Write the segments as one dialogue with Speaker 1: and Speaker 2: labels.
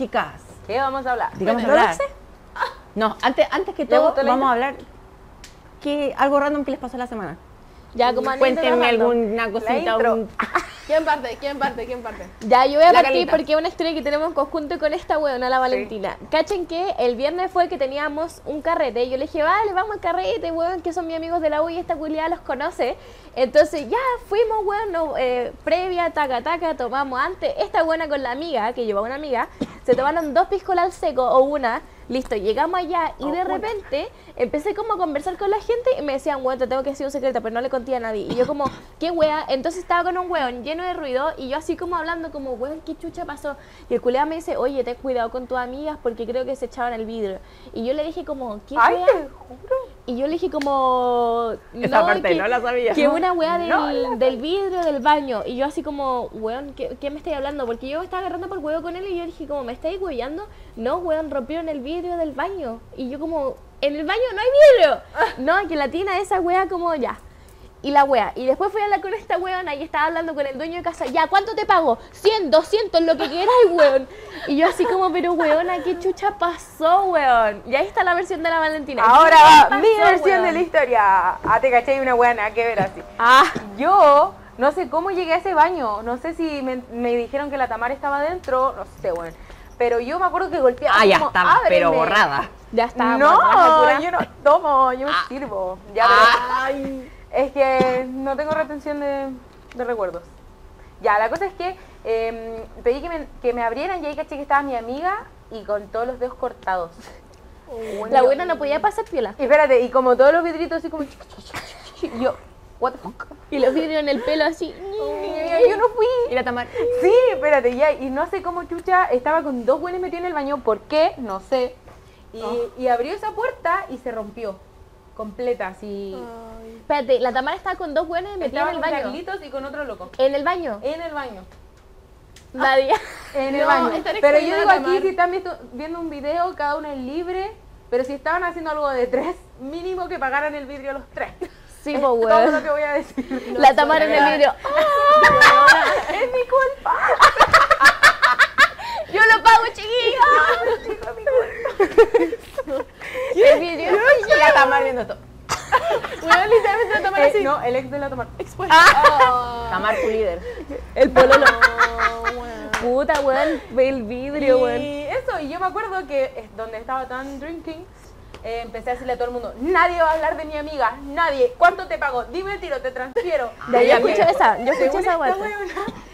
Speaker 1: chicas?
Speaker 2: ¿Qué vamos a hablar?
Speaker 1: ¿De qué vamos a
Speaker 3: Bueno,
Speaker 1: hablar? No, antes, antes que
Speaker 2: ¿Le
Speaker 1: todo, vamos a hablar que algo random que les pasó la semana.
Speaker 3: Ya, como
Speaker 1: Cuéntenme alguna cosita. un-
Speaker 4: ¿Quién parte? ¿Quién parte? ¿Quién parte?
Speaker 3: Ya, yo voy a
Speaker 1: La
Speaker 3: partir
Speaker 1: Carlita.
Speaker 3: porque es una historia que tenemos en conjunto con esta weona, la Valentina. Cachen que el viernes fue que teníamos un carrete. Y yo le dije, vale, vamos al carrete, weón, que son mis amigos de la U y esta culiada los conoce. Entonces ya fuimos, weón, no, eh, previa, taca, taca, tomamos antes. Esta buena con la amiga, que llevaba una amiga, se tomaron dos piscolas al seco o una. Listo, llegamos allá y de repente empecé como a conversar con la gente y me decían, weón, te tengo que decir un secreto, pero no le conté a nadie. Y yo como, ¿qué wea? Entonces estaba con un weón lleno de ruido y yo así como hablando como, weón, ¿qué chucha pasó? Y el culeado me dice, oye, ten cuidado con tus amigas porque creo que se echaban el vidrio. Y yo le dije como, ¿qué
Speaker 2: Ay,
Speaker 3: wea?
Speaker 2: te juro.
Speaker 3: Y yo le dije como...
Speaker 1: Esa parte no la sabía.
Speaker 3: Que una weá del,
Speaker 2: No
Speaker 3: del vidrio del baño. Y yo así como, weón, ¿qué, qué me estáis hablando? Porque yo estaba agarrando por huevo con él y yo dije como, ¿me estáis hueveando? No, weón, rompieron el vidrio del baño. Y yo como, en el baño no hay vidrio. No, que la tina esa weá como, ya. Y la wea. Y después fui a hablar con esta weona y estaba hablando con el dueño de casa. Ya, ¿cuánto te pago? 100, 200, lo que quieras, weón. Y yo así como, pero weona, ¿qué chucha pasó, weón? Y ahí está la versión de la Valentina.
Speaker 2: Ahora
Speaker 3: ¿Qué
Speaker 2: va mi versión
Speaker 3: weón?
Speaker 2: de la historia. Ah, te caché una buena, que ver así.
Speaker 3: Ah,
Speaker 2: Yo no sé cómo llegué a ese baño. No sé si me, me dijeron que la Tamara estaba adentro. No sé, bueno. Pero yo me acuerdo que golpeaba.
Speaker 1: Ah, ya
Speaker 2: como,
Speaker 1: estaba, pero borrada.
Speaker 3: ya está.
Speaker 2: No, yo no tomo, yo me
Speaker 1: Ah.
Speaker 2: sirvo. Ya, pero- es que no tengo retención de, de recuerdos. Ya, la cosa es que em, pedí que me, que me abrieran y ahí caché que estaba mi amiga y con todos los dedos cortados.
Speaker 3: La buena no podía pasar piola.
Speaker 2: Y espérate, y como todos los vidritos así como... y yo, what the fuck?
Speaker 3: Y los vidrios en el pelo así.
Speaker 2: Y yo no fui.
Speaker 1: Y la Tamara.
Speaker 2: Sí, espérate, ya, y no sé cómo chucha estaba con dos buenos metidos en el baño, ¿por qué? No sé. Y, y abrió esa puerta y se rompió, completa, así.
Speaker 3: Espérate, la Tamara estaba con dos buenas metidas en el baño.
Speaker 2: Carlitos y con otro loco.
Speaker 3: En el baño.
Speaker 2: En el baño.
Speaker 3: Nadie.
Speaker 2: En el
Speaker 4: No,
Speaker 2: baño. Pero yo digo aquí, si están viendo, viendo un video, cada uno es libre. Pero si estaban haciendo algo de tres, mínimo que pagaran el vidrio los tres.
Speaker 3: Sí, po,
Speaker 2: todo
Speaker 3: weón.
Speaker 2: lo que voy a decir.
Speaker 3: la Tamara en el vidrio.
Speaker 2: es mi culpa.
Speaker 3: Yo lo pago, chiquillo. el.
Speaker 1: Y la Tamara viendo esto.
Speaker 4: Bueno, literalmente la Tamara
Speaker 2: Eh,
Speaker 4: así.
Speaker 2: no, el ex de la Tamara.
Speaker 4: Expuesta.
Speaker 3: Ah.
Speaker 1: Tamara, tu líder.
Speaker 3: El.
Speaker 4: Oh, bueno.
Speaker 3: Puta, weón. Ve el vidrio, weón.
Speaker 2: Y eso, y yo me acuerdo que es donde estaba tan drinking, eh, empecé a decirle a todo el mundo, nadie va a hablar de mi amiga, nadie, ¿cuánto te pago? Dime el tiro, te transfiero.
Speaker 3: Ya, yo
Speaker 2: Y
Speaker 3: escucho esa, yo escucho esa
Speaker 2: weona,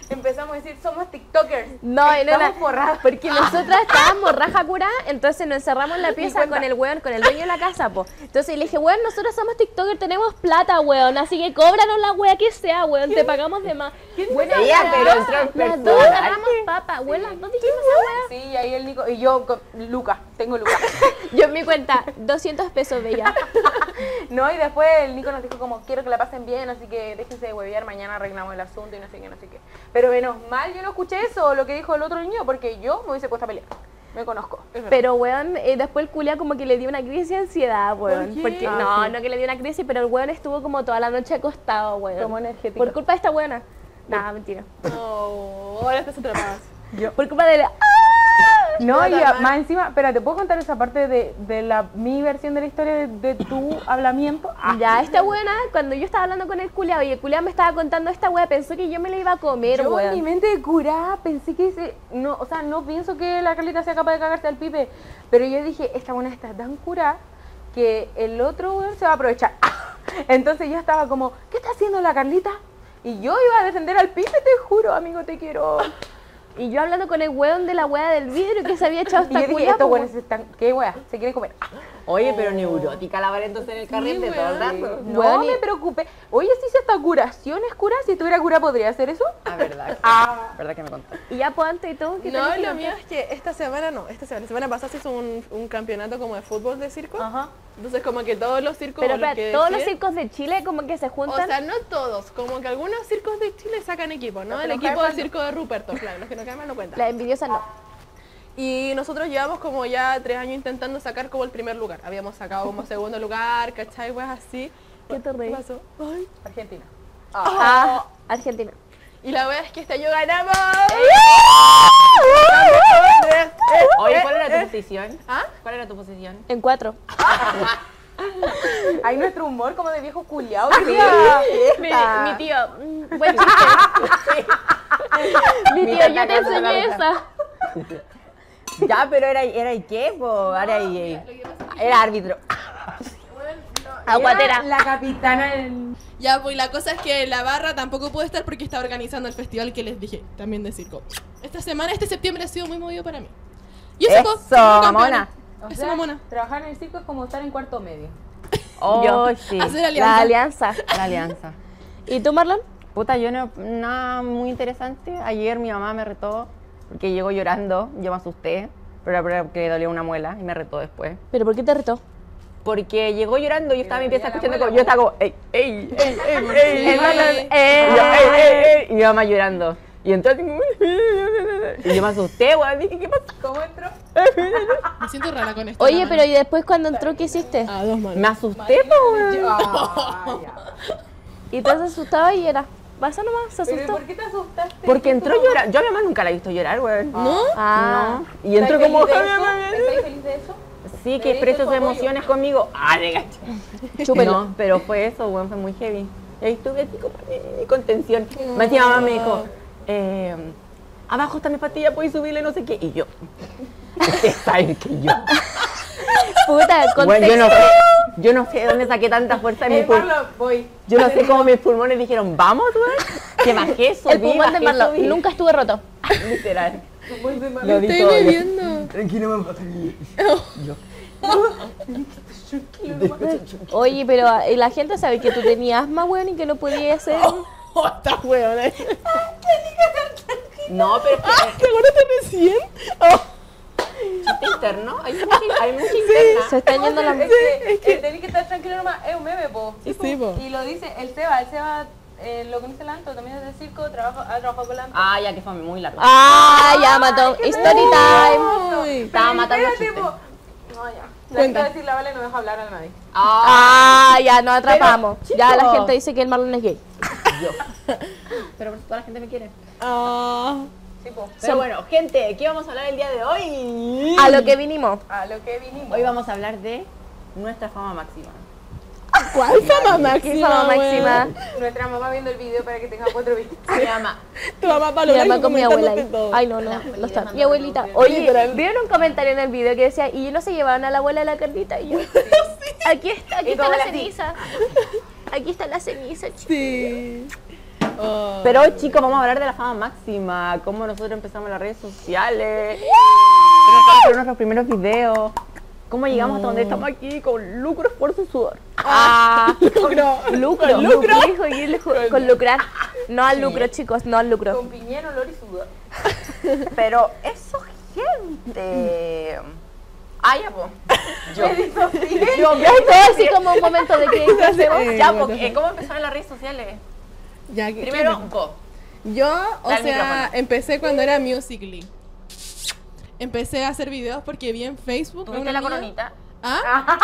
Speaker 2: Empezamos a decir, somos tiktokers.
Speaker 3: No, y no.
Speaker 2: Estamos forradas.
Speaker 3: Porque nosotras estábamos raja cura, entonces nos encerramos en la pieza con el weón, con el dueño de la casa, po. Entonces le dije, weón, nosotros somos TikTokers, tenemos plata, weón, así que cóbranos la wea que sea, weón, te pagamos de más. Bueno,
Speaker 1: pero entró en
Speaker 3: Las dos agarramos papa, weón, las dos dijimos esa wea.
Speaker 2: Sí, y ahí el Nico, y yo, con Luca, tengo Luca.
Speaker 3: Yo en mi cuenta, 200 pesos de ella.
Speaker 2: no, y después el Nico nos dijo como, quiero que la pasen bien, así que déjense de huevear, mañana arreglamos el asunto y no sé qué, no sé qué. Pero menos mal yo no escuché eso, lo que dijo el otro niño, porque yo me hubiese puesto a pelear. Me conozco.
Speaker 3: Pero, weón, eh, después el culia como que le dio una crisis de ansiedad, weón.
Speaker 2: qué?
Speaker 3: Porque,
Speaker 2: Ah,
Speaker 3: no,
Speaker 2: sí.
Speaker 3: no que le dio una crisis, pero el weón estuvo como toda la noche acostado, weón.
Speaker 2: Tomó energético.
Speaker 3: Por culpa de esta buena. Nah, mentira.
Speaker 4: No, ahora estás atrapadas.
Speaker 3: Por culpa de la...
Speaker 2: No,
Speaker 4: No,
Speaker 2: y más encima, espérate, ¿puedo contar esa parte de, de la, mi versión de la historia de, de tu hablamiento? Ah,
Speaker 3: Ya, esta buena, cuando yo estaba hablando con el culiao y el culiao me estaba contando esta wea, pensó que yo me la iba a comer,
Speaker 2: yo en mi mente de curada pensé que ese, no, o sea, no pienso que la Carlita sea capaz de cagarse al pipe, pero yo dije, esta buena está tan curada que el otro weón se va a aprovechar. Entonces yo estaba como, ¿qué está haciendo la Carlita? Y yo iba a defender al pipe, te juro, amigo, te quiero.
Speaker 3: Y yo hablando con el weón de la wea del vidrio que se había echado
Speaker 2: Y yo
Speaker 3: esta
Speaker 2: dije, estos buenos están, ¿qué wea? Se quieren comer. Ah,
Speaker 1: Oye, pero neurótica la Vale entonces en el carrete todo el rato.
Speaker 2: no me preocupe. Oye, si se hasta curación es cura, si tuviera cura podría hacer eso.
Speaker 1: Ah, verdad. Ah, verdad que me contó.
Speaker 3: Y ya pues antes y todo. ¿qué
Speaker 4: No, lo mío es que esta semana no, esta semana, la semana pasada se hizo un, un campeonato como de fútbol de circo.
Speaker 2: Ajá.
Speaker 4: Entonces como que todos los circos
Speaker 3: Pero
Speaker 4: o
Speaker 3: espera,
Speaker 4: que
Speaker 3: todos los circos de Chile como que se
Speaker 4: O
Speaker 3: juntan.
Speaker 4: sea, no todos, como que algunos circos de Chile sacan equipos, ¿no?
Speaker 2: Los
Speaker 4: El equipo del circo de Ruperto, claro, los que no caen mal no cuentan.
Speaker 3: Las envidiosas no.
Speaker 4: Y nosotros llevamos como ya tres años intentando sacar como el primer lugar. Habíamos sacado como segundo lugar, ¿cachai? Pues así.
Speaker 3: ¿Qué te reí?
Speaker 4: pasó? Ay.
Speaker 2: Argentina.
Speaker 3: Ah, Argentina.
Speaker 4: Y la wea es que este año ganamos.
Speaker 1: Oye, ¿cuál era tu posición?
Speaker 4: ¿Ah?
Speaker 1: ¿Cuál era tu posición?
Speaker 3: En cuatro.
Speaker 2: Hay nuestro humor como de viejo culiao.
Speaker 3: Mi, mi tío, mm, buen chiste. mi tío, yo te enseñé esa.
Speaker 1: Ya, pero era, era ¿y qué? Po? Era, y- era árbitro.
Speaker 3: Aguatera.
Speaker 2: La capitana del...
Speaker 4: Ya, pues la cosa es que la barra tampoco puede estar porque está organizando el festival que les dije, también de circo. Esta semana, este septiembre ha sido muy movido para mí. Y
Speaker 1: Eso,
Speaker 4: campeona.
Speaker 1: mamona.
Speaker 2: O
Speaker 4: Eso,
Speaker 2: sea,
Speaker 4: mamona.
Speaker 2: trabajar en el circo es como estar en cuarto medio.
Speaker 1: Oh,
Speaker 3: Yo.
Speaker 1: sí.
Speaker 4: Hacer
Speaker 3: La
Speaker 4: alianza.
Speaker 3: alianza.
Speaker 1: La alianza.
Speaker 3: ¿Y tú, Marlon?
Speaker 1: Puta, yo no, nada muy interesante. Ayer mi mamá me retó porque llegó llorando. Yo me asusté, pero era porque le dolió una muela y me retó después.
Speaker 3: ¿Pero por qué te retó?
Speaker 1: Porque llegó llorando y yo estaba en mi pieza
Speaker 2: dolía
Speaker 1: escuchando como, yo estaba como, ey, ey, ey, ey, ey, ey, y yo, ey, ey, y mi mamá llorando. Y entonces, y yo me asusté, weón, dije, ¿qué pasa?
Speaker 2: ¿Cómo entró?
Speaker 4: Me siento rara con esto.
Speaker 3: Oye, pero ¿y después cuando entró qué hiciste?
Speaker 4: dos manos.
Speaker 1: Me asusté, po, weón.
Speaker 3: Y te has asustado y era. Pasa nomás, se
Speaker 2: Pero ¿y
Speaker 3: asustó.
Speaker 2: por qué te asustaste?
Speaker 1: Porque entró llorando. Yo a mi mamá nunca la he visto llorar, weón.
Speaker 4: ¿No?
Speaker 3: Ah.
Speaker 1: No. Y entró
Speaker 2: ¿Estáis
Speaker 1: como?
Speaker 2: ¿Estáis feliz de eso?
Speaker 1: sí, que
Speaker 2: diste
Speaker 1: sus emociones conmigo. Ah, de gacho. No, pero fue eso, weón, fue muy heavy. Y ahí estuve así como eh, con tensión. Más encima mamá me dijo, eh, abajo está mi pastilla, puedes subirle, no sé qué. Y yo, ustedes saben que yo.
Speaker 3: Puta,
Speaker 1: Bueno, yo no sé, yo no sé de dónde saqué tanta fuerza en mi
Speaker 2: Eh,
Speaker 1: pulmón.
Speaker 2: Marlon, voy.
Speaker 1: Yo no sé cómo mis pulmones dijeron, vamos, weón. Que bajé, subí,
Speaker 3: El pulmón de
Speaker 1: bajé,
Speaker 3: Marlon
Speaker 1: subí.
Speaker 3: nunca estuvo roto.
Speaker 1: Literal.
Speaker 2: De.
Speaker 1: Lo
Speaker 4: Estoy bebiendo.
Speaker 1: Tranquilo, mamá. Yo.
Speaker 3: Oye, pero ¿y la gente sabe que tú tenías asma, weón, y que no podías hacer.
Speaker 4: Weón. ¿Te
Speaker 1: No, pero es que
Speaker 4: acuerdas recién?
Speaker 1: Chiste interno. Hay mucha, hay mucha interna.
Speaker 3: Se están yendo las.
Speaker 2: Es que, el tenés que estar tranquilo nomás, es un meme, po.
Speaker 4: Sí, po.
Speaker 2: Y lo dice el Seba, el Seba eh, lo conoce el Anto, también es del circo, trabajo, ha trabajado con el Anto.
Speaker 1: Ah, ya que fue muy largo.
Speaker 3: Ah, ya mató. Story time.
Speaker 4: Uy.
Speaker 1: Estaba matando chistes.
Speaker 2: No, ya. La
Speaker 4: Cuenta.
Speaker 2: decir la Vale no deja hablar a nadie.
Speaker 1: Ah,
Speaker 3: Ah, ya nos atrapamos.
Speaker 1: Pero,
Speaker 3: ya la gente dice que el Marlon es gay.
Speaker 1: yo. Pero toda la gente me quiere.
Speaker 4: Ah.
Speaker 1: Pero bueno, gente, ¿qué vamos a hablar el día de hoy?
Speaker 3: A lo que vinimos.
Speaker 2: A lo que vinimos.
Speaker 1: Hoy vamos a hablar de nuestra fama máxima.
Speaker 4: ¿Cuál fama
Speaker 3: ¿Qué
Speaker 4: máxima?
Speaker 3: fama máxima?
Speaker 2: Nuestra mamá viendo el video para que tenga cuatro vistas.
Speaker 1: Se llama.
Speaker 4: Tu mamá
Speaker 3: Mi
Speaker 4: valora
Speaker 3: mamá con mi abuela ahí. Ay, no, no. no está. Mi abuelita. Oye, ¿vieron un comentario en el video que decía, y no se llevaban a la abuela de la carnita? Y yo, aquí está, aquí está la ceniza. Aquí está la ceniza, chicos.
Speaker 4: Sí. Oh.
Speaker 1: Pero hoy, chicos, vamos a hablar de la fama máxima. Cómo nosotros empezamos las redes sociales. Nuestros primeros videos. Cómo llegamos hasta donde estamos aquí con lucro, esfuerzo y sudor.
Speaker 3: Ah,
Speaker 4: Lucro.
Speaker 3: lucro. Lucro. Dijo, y él dijo, con lucrar. No al lucro, chicos, no al lucro.
Speaker 2: Con piñero, olor y sudor.
Speaker 1: Pero eso, gente. Ya, po. Yo.
Speaker 3: Yo, yo así como un momento de que.
Speaker 4: Eh,
Speaker 1: Ya, po. eh, ¿Cómo empezaron las redes sociales?
Speaker 4: Ya, ¿qué-
Speaker 1: Primero, vos.
Speaker 4: Yo, o sea, empecé cuando era Musical.ly. Empecé a hacer videos porque vi en Facebook.
Speaker 1: ¿Tuviste la
Speaker 4: amiga-
Speaker 1: coronita?
Speaker 4: ¿Ah? ¡Ah,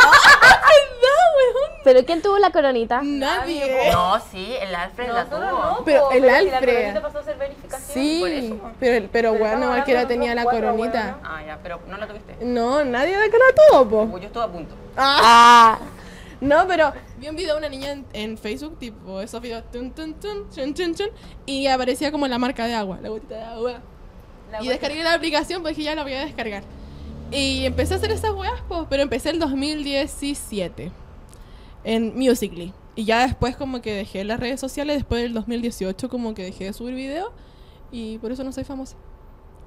Speaker 4: weón!
Speaker 3: ¿Pero quién tuvo la coronita?
Speaker 4: Nadie.
Speaker 1: No, sí, el Alfred la
Speaker 2: Nosotros
Speaker 1: tuvo.
Speaker 2: no,
Speaker 4: Pero
Speaker 2: po,
Speaker 4: el
Speaker 2: si la
Speaker 4: Alfred.
Speaker 2: coronita pasó a ser verificación.
Speaker 1: por
Speaker 4: Sí,
Speaker 1: eso.
Speaker 4: pero, pero bueno,
Speaker 2: estamos
Speaker 4: cualquiera tenía la
Speaker 2: cuatro,
Speaker 4: coronita.
Speaker 1: Ah, ya, pero no la tuviste.
Speaker 4: No, nadie de acá la tuvo, po.
Speaker 1: Yo estuve a punto.
Speaker 3: Ah,
Speaker 4: No, pero vi un video de una niña en, en Facebook, tipo, esos videos, tun, tun, tun, chun, chun, chun, y aparecía como la marca de agua, la gotita de agua.
Speaker 2: La
Speaker 4: y descargué la aplicación, pues dije, ya la voy a descargar. Y empecé a hacer esas weas, pues, pero empecé el 2017 en Musical.ly. Y ya después como que dejé las redes sociales, después del 2018 como que dejé de subir videos y por eso no soy famosa.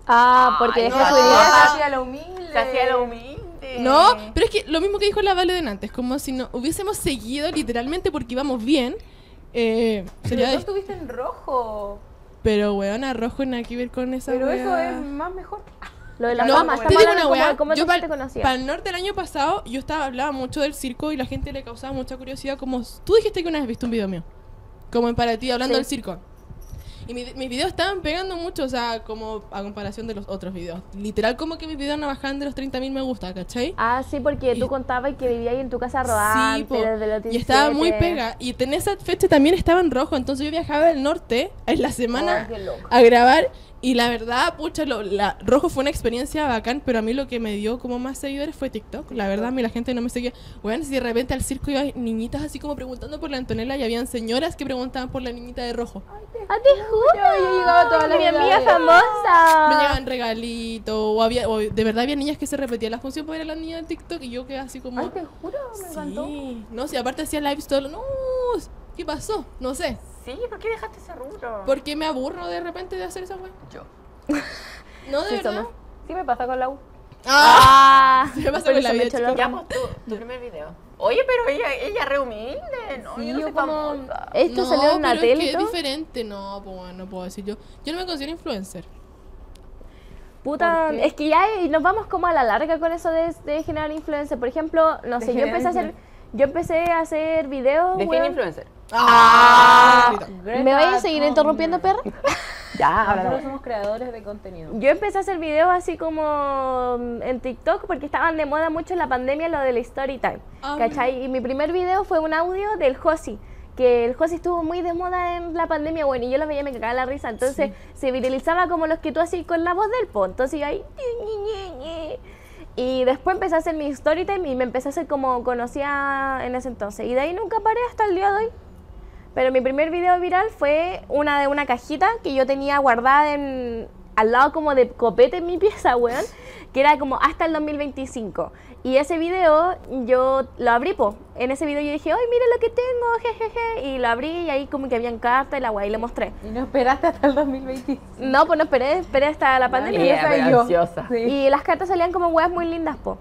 Speaker 3: Ah, porque
Speaker 1: Ay,
Speaker 3: dejó
Speaker 1: no.
Speaker 3: su
Speaker 2: Ella
Speaker 3: idioma.
Speaker 2: se hacía la humilde.
Speaker 1: Se hacía lo humilde.
Speaker 4: No, pero es que lo mismo que dijo la Vale de antes, como si no hubiésemos seguido literalmente porque íbamos bien. Eh,
Speaker 2: Pero
Speaker 4: sería
Speaker 2: tú estuviste en rojo.
Speaker 4: pero weón, rojo nada que ver con esa
Speaker 2: Pero
Speaker 4: wea.
Speaker 2: eso es más mejor.
Speaker 3: Lo de la
Speaker 4: No,
Speaker 3: fama,
Speaker 4: te digo una
Speaker 3: como
Speaker 4: weá,
Speaker 3: cómo
Speaker 4: yo
Speaker 3: tú
Speaker 4: para
Speaker 3: te conocías.
Speaker 4: el norte del año pasado yo estaba hablaba mucho del circo y la gente le causaba mucha curiosidad como tú dijiste que una vez viste un video mío como en para ti hablando
Speaker 3: Sí.
Speaker 4: del circo y mi- mis videos estaban pegando mucho o sea como a comparación de los otros videos literal como que mis videos no bajaban de los 30.000 me gusta ¿cachai?
Speaker 3: Ah, sí, porque tú
Speaker 4: Y-
Speaker 3: contabas que vivías ahí en tu casa rodante
Speaker 4: Sí, po.
Speaker 3: desde los
Speaker 4: y estaba muy
Speaker 3: 17.
Speaker 4: pega. Y en esa fecha también estaba en rojo. Entonces yo viajaba del norte en la semana a grabar. Y la verdad, pucha, lo- la, rojo fue una experiencia bacán. Pero a mí lo que me dio como más seguidores fue TikTok. La verdad, a mí la gente no me seguía. Bueno, si de repente al circo iba niñitas así como preguntando por la Antonella. Y habían señoras que preguntaban por la niñita de rojo.
Speaker 3: Ah, te juro.
Speaker 2: Yo llegaba todas las
Speaker 3: Mi amiga famosa.
Speaker 4: Me llegaban regalitos. O, había, o de verdad había niñas que se repetían la función para ver a la niña de TikTok. Y yo quedé así como.
Speaker 2: Ay, te juro, me encantó.
Speaker 4: Sí, no, si aparte hacía lives todo. lo- No, ¿qué pasó? No sé.
Speaker 1: Sí, ¿por qué dejaste ese rubro?
Speaker 4: Porque me aburro de repente de hacer esa wea.
Speaker 1: Yo.
Speaker 4: No, de
Speaker 3: Sí,
Speaker 4: verdad.
Speaker 3: somos.
Speaker 2: Sí me pasa con la U.
Speaker 4: Ah,
Speaker 3: Ah,
Speaker 4: Se me pasa con la vida, chicos.
Speaker 1: Ya, pues tú, tu primer video. Oye, pero ella, ella re humilde, ¿no?
Speaker 2: Sí,
Speaker 1: yo no soy
Speaker 2: como-
Speaker 1: famosa.
Speaker 3: Esto
Speaker 4: no,
Speaker 3: salió en la
Speaker 4: pero
Speaker 3: tele
Speaker 4: es que es diferente. No, pues no puedo decir yo. Yo no me considero influencer.
Speaker 3: Puta, es que ya nos vamos como a la larga con eso de, de generar influencia. Por ejemplo, no
Speaker 2: De
Speaker 3: sé, yo empecé a hacer, yo empecé a hacer videos.
Speaker 1: Define influencer.
Speaker 4: Ah,
Speaker 3: ¿Me vais a seguir interrumpiendo, perra?
Speaker 1: Ya, ahora
Speaker 2: Nosotros
Speaker 1: no.
Speaker 2: somos creadores de contenido.
Speaker 3: Yo empecé a hacer videos así como mm, en TikTok porque estaban de moda mucho en la pandemia lo del story time.
Speaker 4: Ah,
Speaker 3: ¿Cachai? Y mi primer video fue un audio del Josi. Que el Josi estuvo muy de moda en la pandemia, bueno, y yo lo veía y me cagaba la risa. Entonces se viralizaba como los que tú así con la voz del po. Entonces yo ahí. Y después empecé a hacer mi story time y me empecé a hacer como conocía en ese entonces. Y de ahí nunca paré hasta el día de hoy. Pero mi primer video viral fue una de una cajita que yo tenía guardada en, al lado como de copete en mi pieza, weón, que era como hasta el 2025. Y ese video yo lo abrí, po. En ese video yo dije, ¡ay, mira lo que tengo! Jejeje. Y lo abrí y ahí como que habían cartas y la weá y le mostré.
Speaker 2: Y no esperaste hasta el 2025.
Speaker 3: No, pues no esperé, esperé hasta la pandemia.
Speaker 1: Pero
Speaker 2: yo. Sí.
Speaker 3: Y las cartas salían como weas muy lindas, po.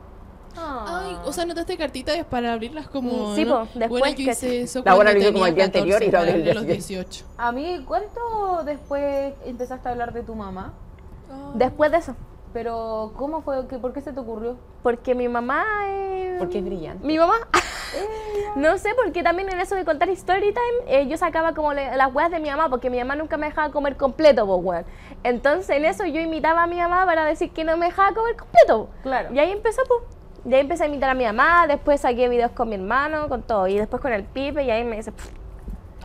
Speaker 4: Ay, o sea, notaste cartitas para abrirlas como.
Speaker 3: Sí,
Speaker 4: ¿no?
Speaker 3: después
Speaker 4: Bueno, yo hice eso.
Speaker 1: La buena lo hizo como el día anterior y
Speaker 4: 14,
Speaker 1: lo abrió
Speaker 4: para
Speaker 1: el día
Speaker 4: los
Speaker 1: siguiente.
Speaker 4: 18.
Speaker 2: A mí, ¿cuánto después empezaste a hablar de tu mamá?
Speaker 3: Después de eso.
Speaker 2: Pero, ¿cómo fue? ¿Qué, ¿Por qué se te ocurrió?
Speaker 3: Porque mi mamá es...
Speaker 1: Porque es brillante.
Speaker 3: ¿Mi mamá? no sé, porque también en eso de contar story time, eh, yo sacaba como le- las weas de mi mamá, porque mi mamá nunca me dejaba comer completo, pues, weón. Entonces en eso yo imitaba a mi mamá para decir que no me dejaba comer completo.
Speaker 2: Claro.
Speaker 3: Y ahí empezó, pues. Y ahí empecé a imitar a mi mamá, después saqué videos con mi hermano, con todo, y después con el pipe, y ahí me dice... pff.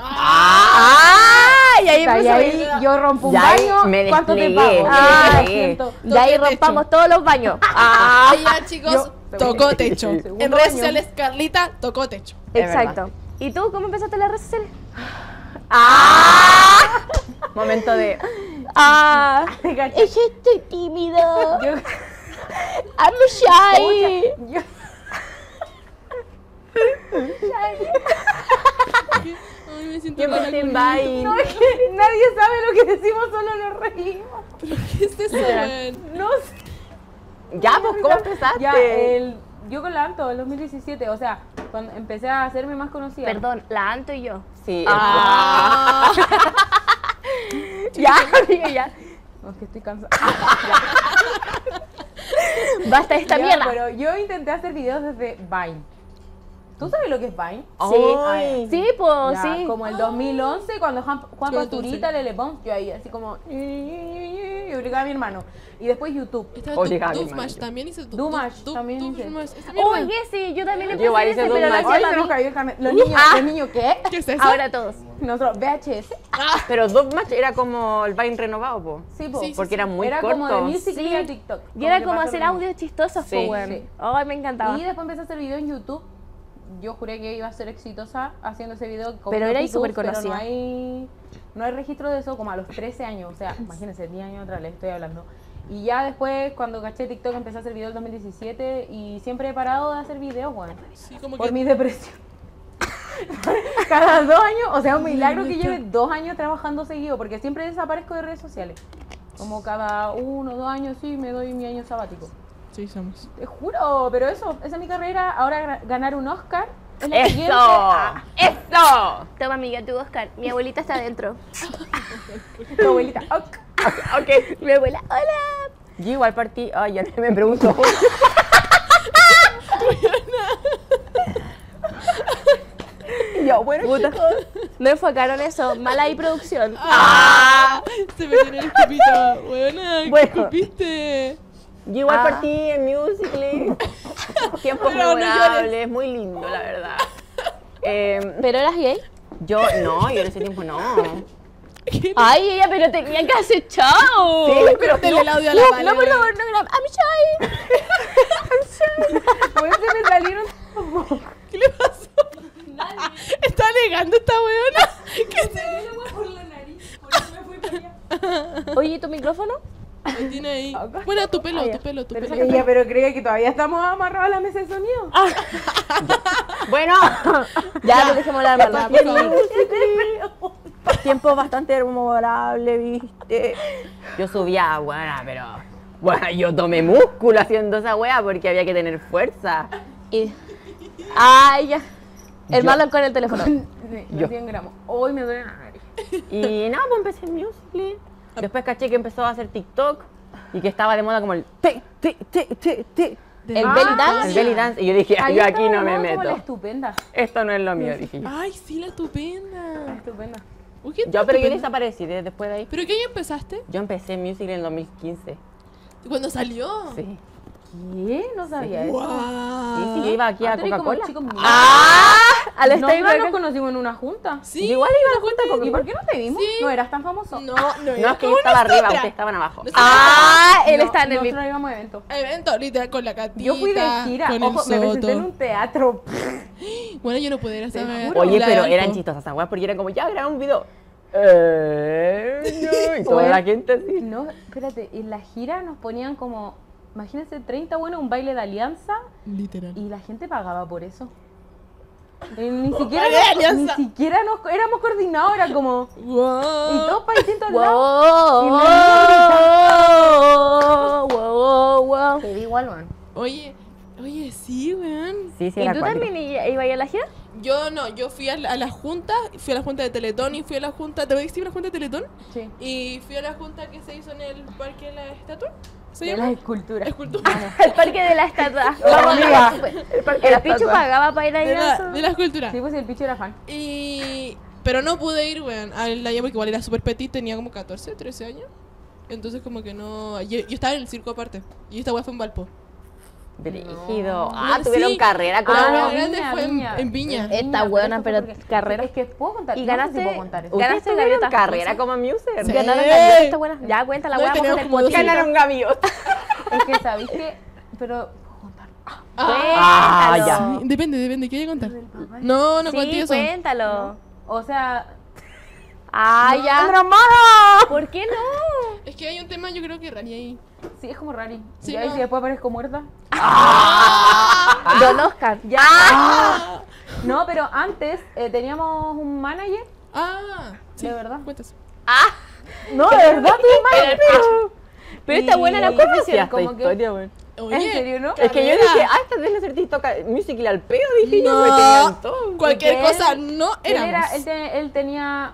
Speaker 3: ¡Ah! Y ahí
Speaker 2: sea, y
Speaker 3: empezó
Speaker 2: ahí yo rompo un
Speaker 1: Ya
Speaker 2: baño,
Speaker 1: me
Speaker 2: ¿cuánto te pago?
Speaker 3: Ah, Y ahí rompamos
Speaker 4: techo.
Speaker 3: todos los baños. Ah,
Speaker 4: Ah, ya, chicos.
Speaker 2: Yo-
Speaker 4: tocó techo. En redes sociales, Carlita tocó techo.
Speaker 3: Exacto. ¿Y tú cómo empezaste las redes sociales?
Speaker 1: Momento de.
Speaker 3: Ah, es que estoy tímido.
Speaker 2: Yo,
Speaker 3: I'm shy.
Speaker 2: yo-
Speaker 4: Ay, me siento
Speaker 1: Yo me bye.
Speaker 2: no, es que nadie sabe lo que decimos, solo nos reímos.
Speaker 4: ¿Qué es eso?
Speaker 2: No sé.
Speaker 1: Ya, pues, ¿cómo empezaste?
Speaker 2: Ya, el, yo con la Anto, el 2017, o sea, cuando empecé a hacerme más conocida.
Speaker 3: Perdón, la Anto y yo.
Speaker 1: Sí,
Speaker 4: Ah,
Speaker 3: Ya, ya.
Speaker 2: No, es que estoy cansada.
Speaker 3: Basta de esta
Speaker 2: Ya,
Speaker 3: mierda.
Speaker 2: Pero yo intenté hacer videos desde Vine. ¿Tú sabes lo que es Vine?
Speaker 1: Ay.
Speaker 3: Sí, pues
Speaker 2: Ya,
Speaker 3: sí.
Speaker 2: Como el 2011, cuando Juan, Juan Pasturita, Lele Pons, yo ahí, así como. Y obligaba a mi hermano. Y después YouTube.
Speaker 4: Du-
Speaker 1: Gaby,
Speaker 4: Doofmash,
Speaker 1: man.
Speaker 4: también hice Du-
Speaker 2: Dumash,
Speaker 4: Du-
Speaker 2: también hice.
Speaker 4: Mierda.
Speaker 3: Oye, sí, yo también
Speaker 1: Yo igual
Speaker 3: empecé
Speaker 1: hice
Speaker 3: ese, pero
Speaker 1: Doom
Speaker 3: hacía para.
Speaker 2: Los niños,
Speaker 3: Ah.
Speaker 2: ¿los niños qué?
Speaker 4: ¿Qué es eso?
Speaker 3: Ahora todos.
Speaker 2: Nosotros, VHS.
Speaker 1: Pero Dogmatch era como el Vine renovado, po.
Speaker 2: Sí, po.
Speaker 4: Sí, sí,
Speaker 1: Porque era muy
Speaker 2: era
Speaker 1: corto.
Speaker 2: como de Musical.ly
Speaker 3: Sí.
Speaker 2: a TikTok.
Speaker 3: Y era como hacer audios chistosos,
Speaker 1: Sí.
Speaker 3: pues.
Speaker 2: Sí.
Speaker 3: Ay, me encantaba.
Speaker 2: Y después empecé a hacer videos en YouTube. Yo juré que iba a ser exitosa haciendo ese video. con
Speaker 3: Pero era súper conocida.
Speaker 2: Pero no hay, no hay registro de eso como a los 13 años. O sea, imagínense, 10 años atrás les estoy hablando. Y ya después, cuando caché TikTok, empecé a hacer videos en 2017 y siempre he parado de hacer videos, bueno,
Speaker 4: Sí, como
Speaker 2: por
Speaker 4: que
Speaker 2: mi depresión. Cada dos años, o sea, un milagro que lleve dos años trabajando seguido, porque siempre desaparezco de redes sociales. Como cada uno o dos años, sí, me doy mi año sabático.
Speaker 4: Sí, somos.
Speaker 2: Te juro, pero eso, esa es mi carrera. Ahora ganar un Oscar es la
Speaker 1: ¡Eso!
Speaker 2: siguiente. Ah,
Speaker 1: ¡Eso!
Speaker 3: Toma, amiga, tu Oscar. Mi abuelita está adentro.
Speaker 2: tu abuelita. ok.
Speaker 1: Ok.
Speaker 3: Mi abuela, hola.
Speaker 1: Yo igual partí. Ay, ya me pregunto. Y yo, bueno, chicos.
Speaker 3: No enfocaron eso. Mala ahí producción.
Speaker 4: ¡Ah! Se metió en el escupito. Buena, ¿qué
Speaker 1: Bueno.
Speaker 4: escupiste?
Speaker 1: Yo igual
Speaker 3: Ah.
Speaker 1: partí en Musical.ly. Tiempos
Speaker 4: Pero no
Speaker 1: memorables, muy lindo, la verdad. Eh,
Speaker 3: ¿Pero eras gay?
Speaker 1: yo, no, yo en ese tiempo no.
Speaker 3: Ay, ella, pero tenía que hacer chao.
Speaker 1: Sí, pero
Speaker 4: Dale el audio a la
Speaker 3: No, no, por favor, no grab. I'm shy.
Speaker 2: Pues se me salieron.
Speaker 4: ¿Qué le pasó? Está negando esta weona. ¿Qué se
Speaker 3: Oye, ¿tu micrófono?
Speaker 4: Lo tiene ahí? Bueno, tu pelo, tu pelo, tu pelo.
Speaker 2: Ella, pero cree que todavía estamos amarrados a la mesa de sonido.
Speaker 1: Bueno,
Speaker 3: Ya, no dejemos la verdad.
Speaker 1: Tiempos bastante memorables, viste. Yo subía, bueno, pero. Bueno, yo tomé músculo haciendo esa wea porque había que tener fuerza.
Speaker 3: Y... Ay, ya. El
Speaker 1: Yo-
Speaker 3: malo con el teléfono.
Speaker 2: Los 100 gramos. Hoy me duele la nariz.
Speaker 1: Y nada, pues empecé en Musical.ly. Después caché que empezó a hacer TikTok y que estaba de moda como el te, te.
Speaker 3: El
Speaker 2: Ah,
Speaker 3: belly
Speaker 1: El
Speaker 3: dance.
Speaker 1: belly dance. Y yo dije,
Speaker 2: Ahí
Speaker 1: yo aquí no me
Speaker 2: como la
Speaker 1: meto.
Speaker 2: estupenda.
Speaker 1: Esto no es lo mío, dije.
Speaker 4: Ay, sí, la estupenda.
Speaker 2: Estupenda.
Speaker 4: Uy, ¿qué
Speaker 1: Yo, pero yo desaparecí de- después de ahí.
Speaker 4: ¿Pero qué año empezaste?
Speaker 1: Yo empecé Musical.ly en el 2015.
Speaker 4: ¿Cuándo salió?
Speaker 1: Sí.
Speaker 2: ¿Qué? No sabía eso.
Speaker 4: ¡Wow!
Speaker 1: Sí, sí, yo iba aquí a
Speaker 2: Ah, como
Speaker 1: Coca-Cola.
Speaker 2: mío.
Speaker 3: ¡Ah! Al Steinberg.
Speaker 2: nos conocimos en una junta.
Speaker 4: Sí,
Speaker 1: Yo igual iba a la junta de
Speaker 2: ¿Y por qué no te vimos?
Speaker 4: Sí.
Speaker 2: No eras tan famoso.
Speaker 4: No, no,
Speaker 1: No, es que yo estaba arriba, ustedes estaban abajo.
Speaker 3: Ah, él
Speaker 2: No,
Speaker 3: está en el
Speaker 2: Nosotros íbamos a eventos.
Speaker 4: Evento, literal, con la catita,
Speaker 2: Yo fui de gira.
Speaker 4: con
Speaker 2: Ojo,
Speaker 4: el
Speaker 2: me presenté en un teatro.
Speaker 4: Bueno, yo no pude ir a esa vez.
Speaker 1: Oye, pero eran chistosas esas weas porque eran como, ya grabé un video. Eh, no, y toda la gente así.
Speaker 2: No, espérate, en la gira nos ponían como, imagínense, 30 buenos, un baile de alianza
Speaker 4: Literal.
Speaker 2: y la gente pagaba por eso. Eh, ni siquiera
Speaker 4: Baile de
Speaker 2: nos, ni siquiera nos éramos coordinados, era como y
Speaker 4: Wow.
Speaker 2: todos para distintos lados.
Speaker 3: Wow,
Speaker 2: Y
Speaker 3: wow, wow, wow.
Speaker 2: Te di igual, man.
Speaker 4: Oye, oye, sí, weón.
Speaker 1: Sí, sí,
Speaker 3: ¿Y tú
Speaker 1: cuático.
Speaker 3: también ibas a la gira?
Speaker 4: Yo no, yo fui a la, a la junta, fui a la junta de Teletón y fui a la junta, ¿te voy a decir la junta de Teletón?
Speaker 2: Sí.
Speaker 4: Y fui a la junta que se hizo en el Parque de la Estatua. ¿Se
Speaker 2: De
Speaker 4: llama?
Speaker 2: las esculturas.
Speaker 4: Escultura.
Speaker 3: El parque de la estatua.
Speaker 2: Hola, amiga.
Speaker 3: El pichu pagaba para ir a
Speaker 4: De la, de la escultura.
Speaker 2: Sí, pues el picho era fan.
Speaker 4: Y... Pero no pude ir, weón, a la porque igual era súper petit, tenía como 14, 13 años. Entonces como que no... Yo, yo estaba en el circo aparte. Y esta weá fue en Valpo.
Speaker 1: Brígido. Ah,
Speaker 4: Bueno,
Speaker 1: tuvieron
Speaker 4: sí.
Speaker 1: carrera con
Speaker 4: La
Speaker 2: Ah,
Speaker 4: grande fue en-
Speaker 2: Viña.
Speaker 4: en Viña.
Speaker 3: Esta buena, pero carrera.
Speaker 2: Es que puedo contar.
Speaker 3: Y
Speaker 2: no sé si
Speaker 3: ganaste-
Speaker 2: puedo contar eso.
Speaker 3: ganaste gaviota.
Speaker 1: carrera como Muser.
Speaker 3: Ganaron
Speaker 4: Sí.
Speaker 3: gaviota, esta buena. Ya cuenta la
Speaker 4: No,
Speaker 3: weá, vamos a
Speaker 4: teníamos
Speaker 3: hacer
Speaker 4: como dos
Speaker 3: potito.
Speaker 1: Ganaron gaviota.
Speaker 2: Es que, ¿sabéis qué? Pero, ¿puedo contar?
Speaker 1: Ah,
Speaker 3: Cuéntalo.
Speaker 1: ya.
Speaker 4: Sí, Depende, depende, ¿qué hay que contar? No, no
Speaker 3: Sí,
Speaker 4: eso.
Speaker 3: cuéntalo.
Speaker 2: O sea,
Speaker 3: Ah, ya.
Speaker 2: ¡Dromada!
Speaker 3: ¿Por qué no?
Speaker 4: Es que hay un tema yo creo que raro ahí.
Speaker 2: Sí, es como rari.
Speaker 4: Sí,
Speaker 2: ya, y
Speaker 4: no.
Speaker 2: si después aparezco muerta.
Speaker 3: Don Oscar. Ya.
Speaker 2: No, pero antes eh, teníamos un manager.
Speaker 4: Ah, sí.
Speaker 2: ¿De verdad?
Speaker 4: Cuentas.
Speaker 2: No, de verdad,
Speaker 3: Pero está buena la
Speaker 1: ¿Cómo hacía
Speaker 3: confesión.
Speaker 1: esta
Speaker 2: como que-
Speaker 1: historia, weón?
Speaker 4: Oye,
Speaker 2: ¿En serio, no?
Speaker 1: Es que yo dije, ah, esta debe ser TikTok musical al pedo, dije yo, me
Speaker 4: no,
Speaker 1: tenían todo.
Speaker 4: cualquier cosa no
Speaker 2: Él, era, él, te- él tenía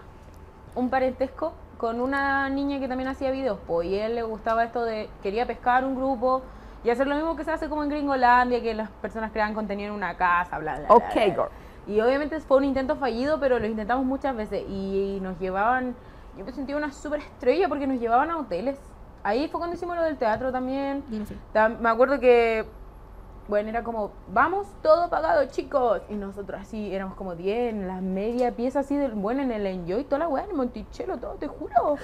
Speaker 2: un parentesco con una niña que también hacía videos, pues, y a él le gustaba esto de, quería pescar un grupo y hacer lo mismo que se hace como en Gringolandia, que las personas crean contenido en una casa, bla, bla,
Speaker 1: Ok,
Speaker 2: bla.
Speaker 1: girl.
Speaker 2: Y obviamente fue un intento fallido, pero lo intentamos muchas veces y nos llevaban, yo me sentía una súper estrella porque nos llevaban a hoteles. Ahí fue cuando hicimos lo del teatro también. Me acuerdo que, bueno, era como, vamos, todo pagado, chicos. Y nosotros así, éramos como 10 en la media pieza así, del, bueno, en el Enjoy, toda la weá, en el Monticello, todo, te juro.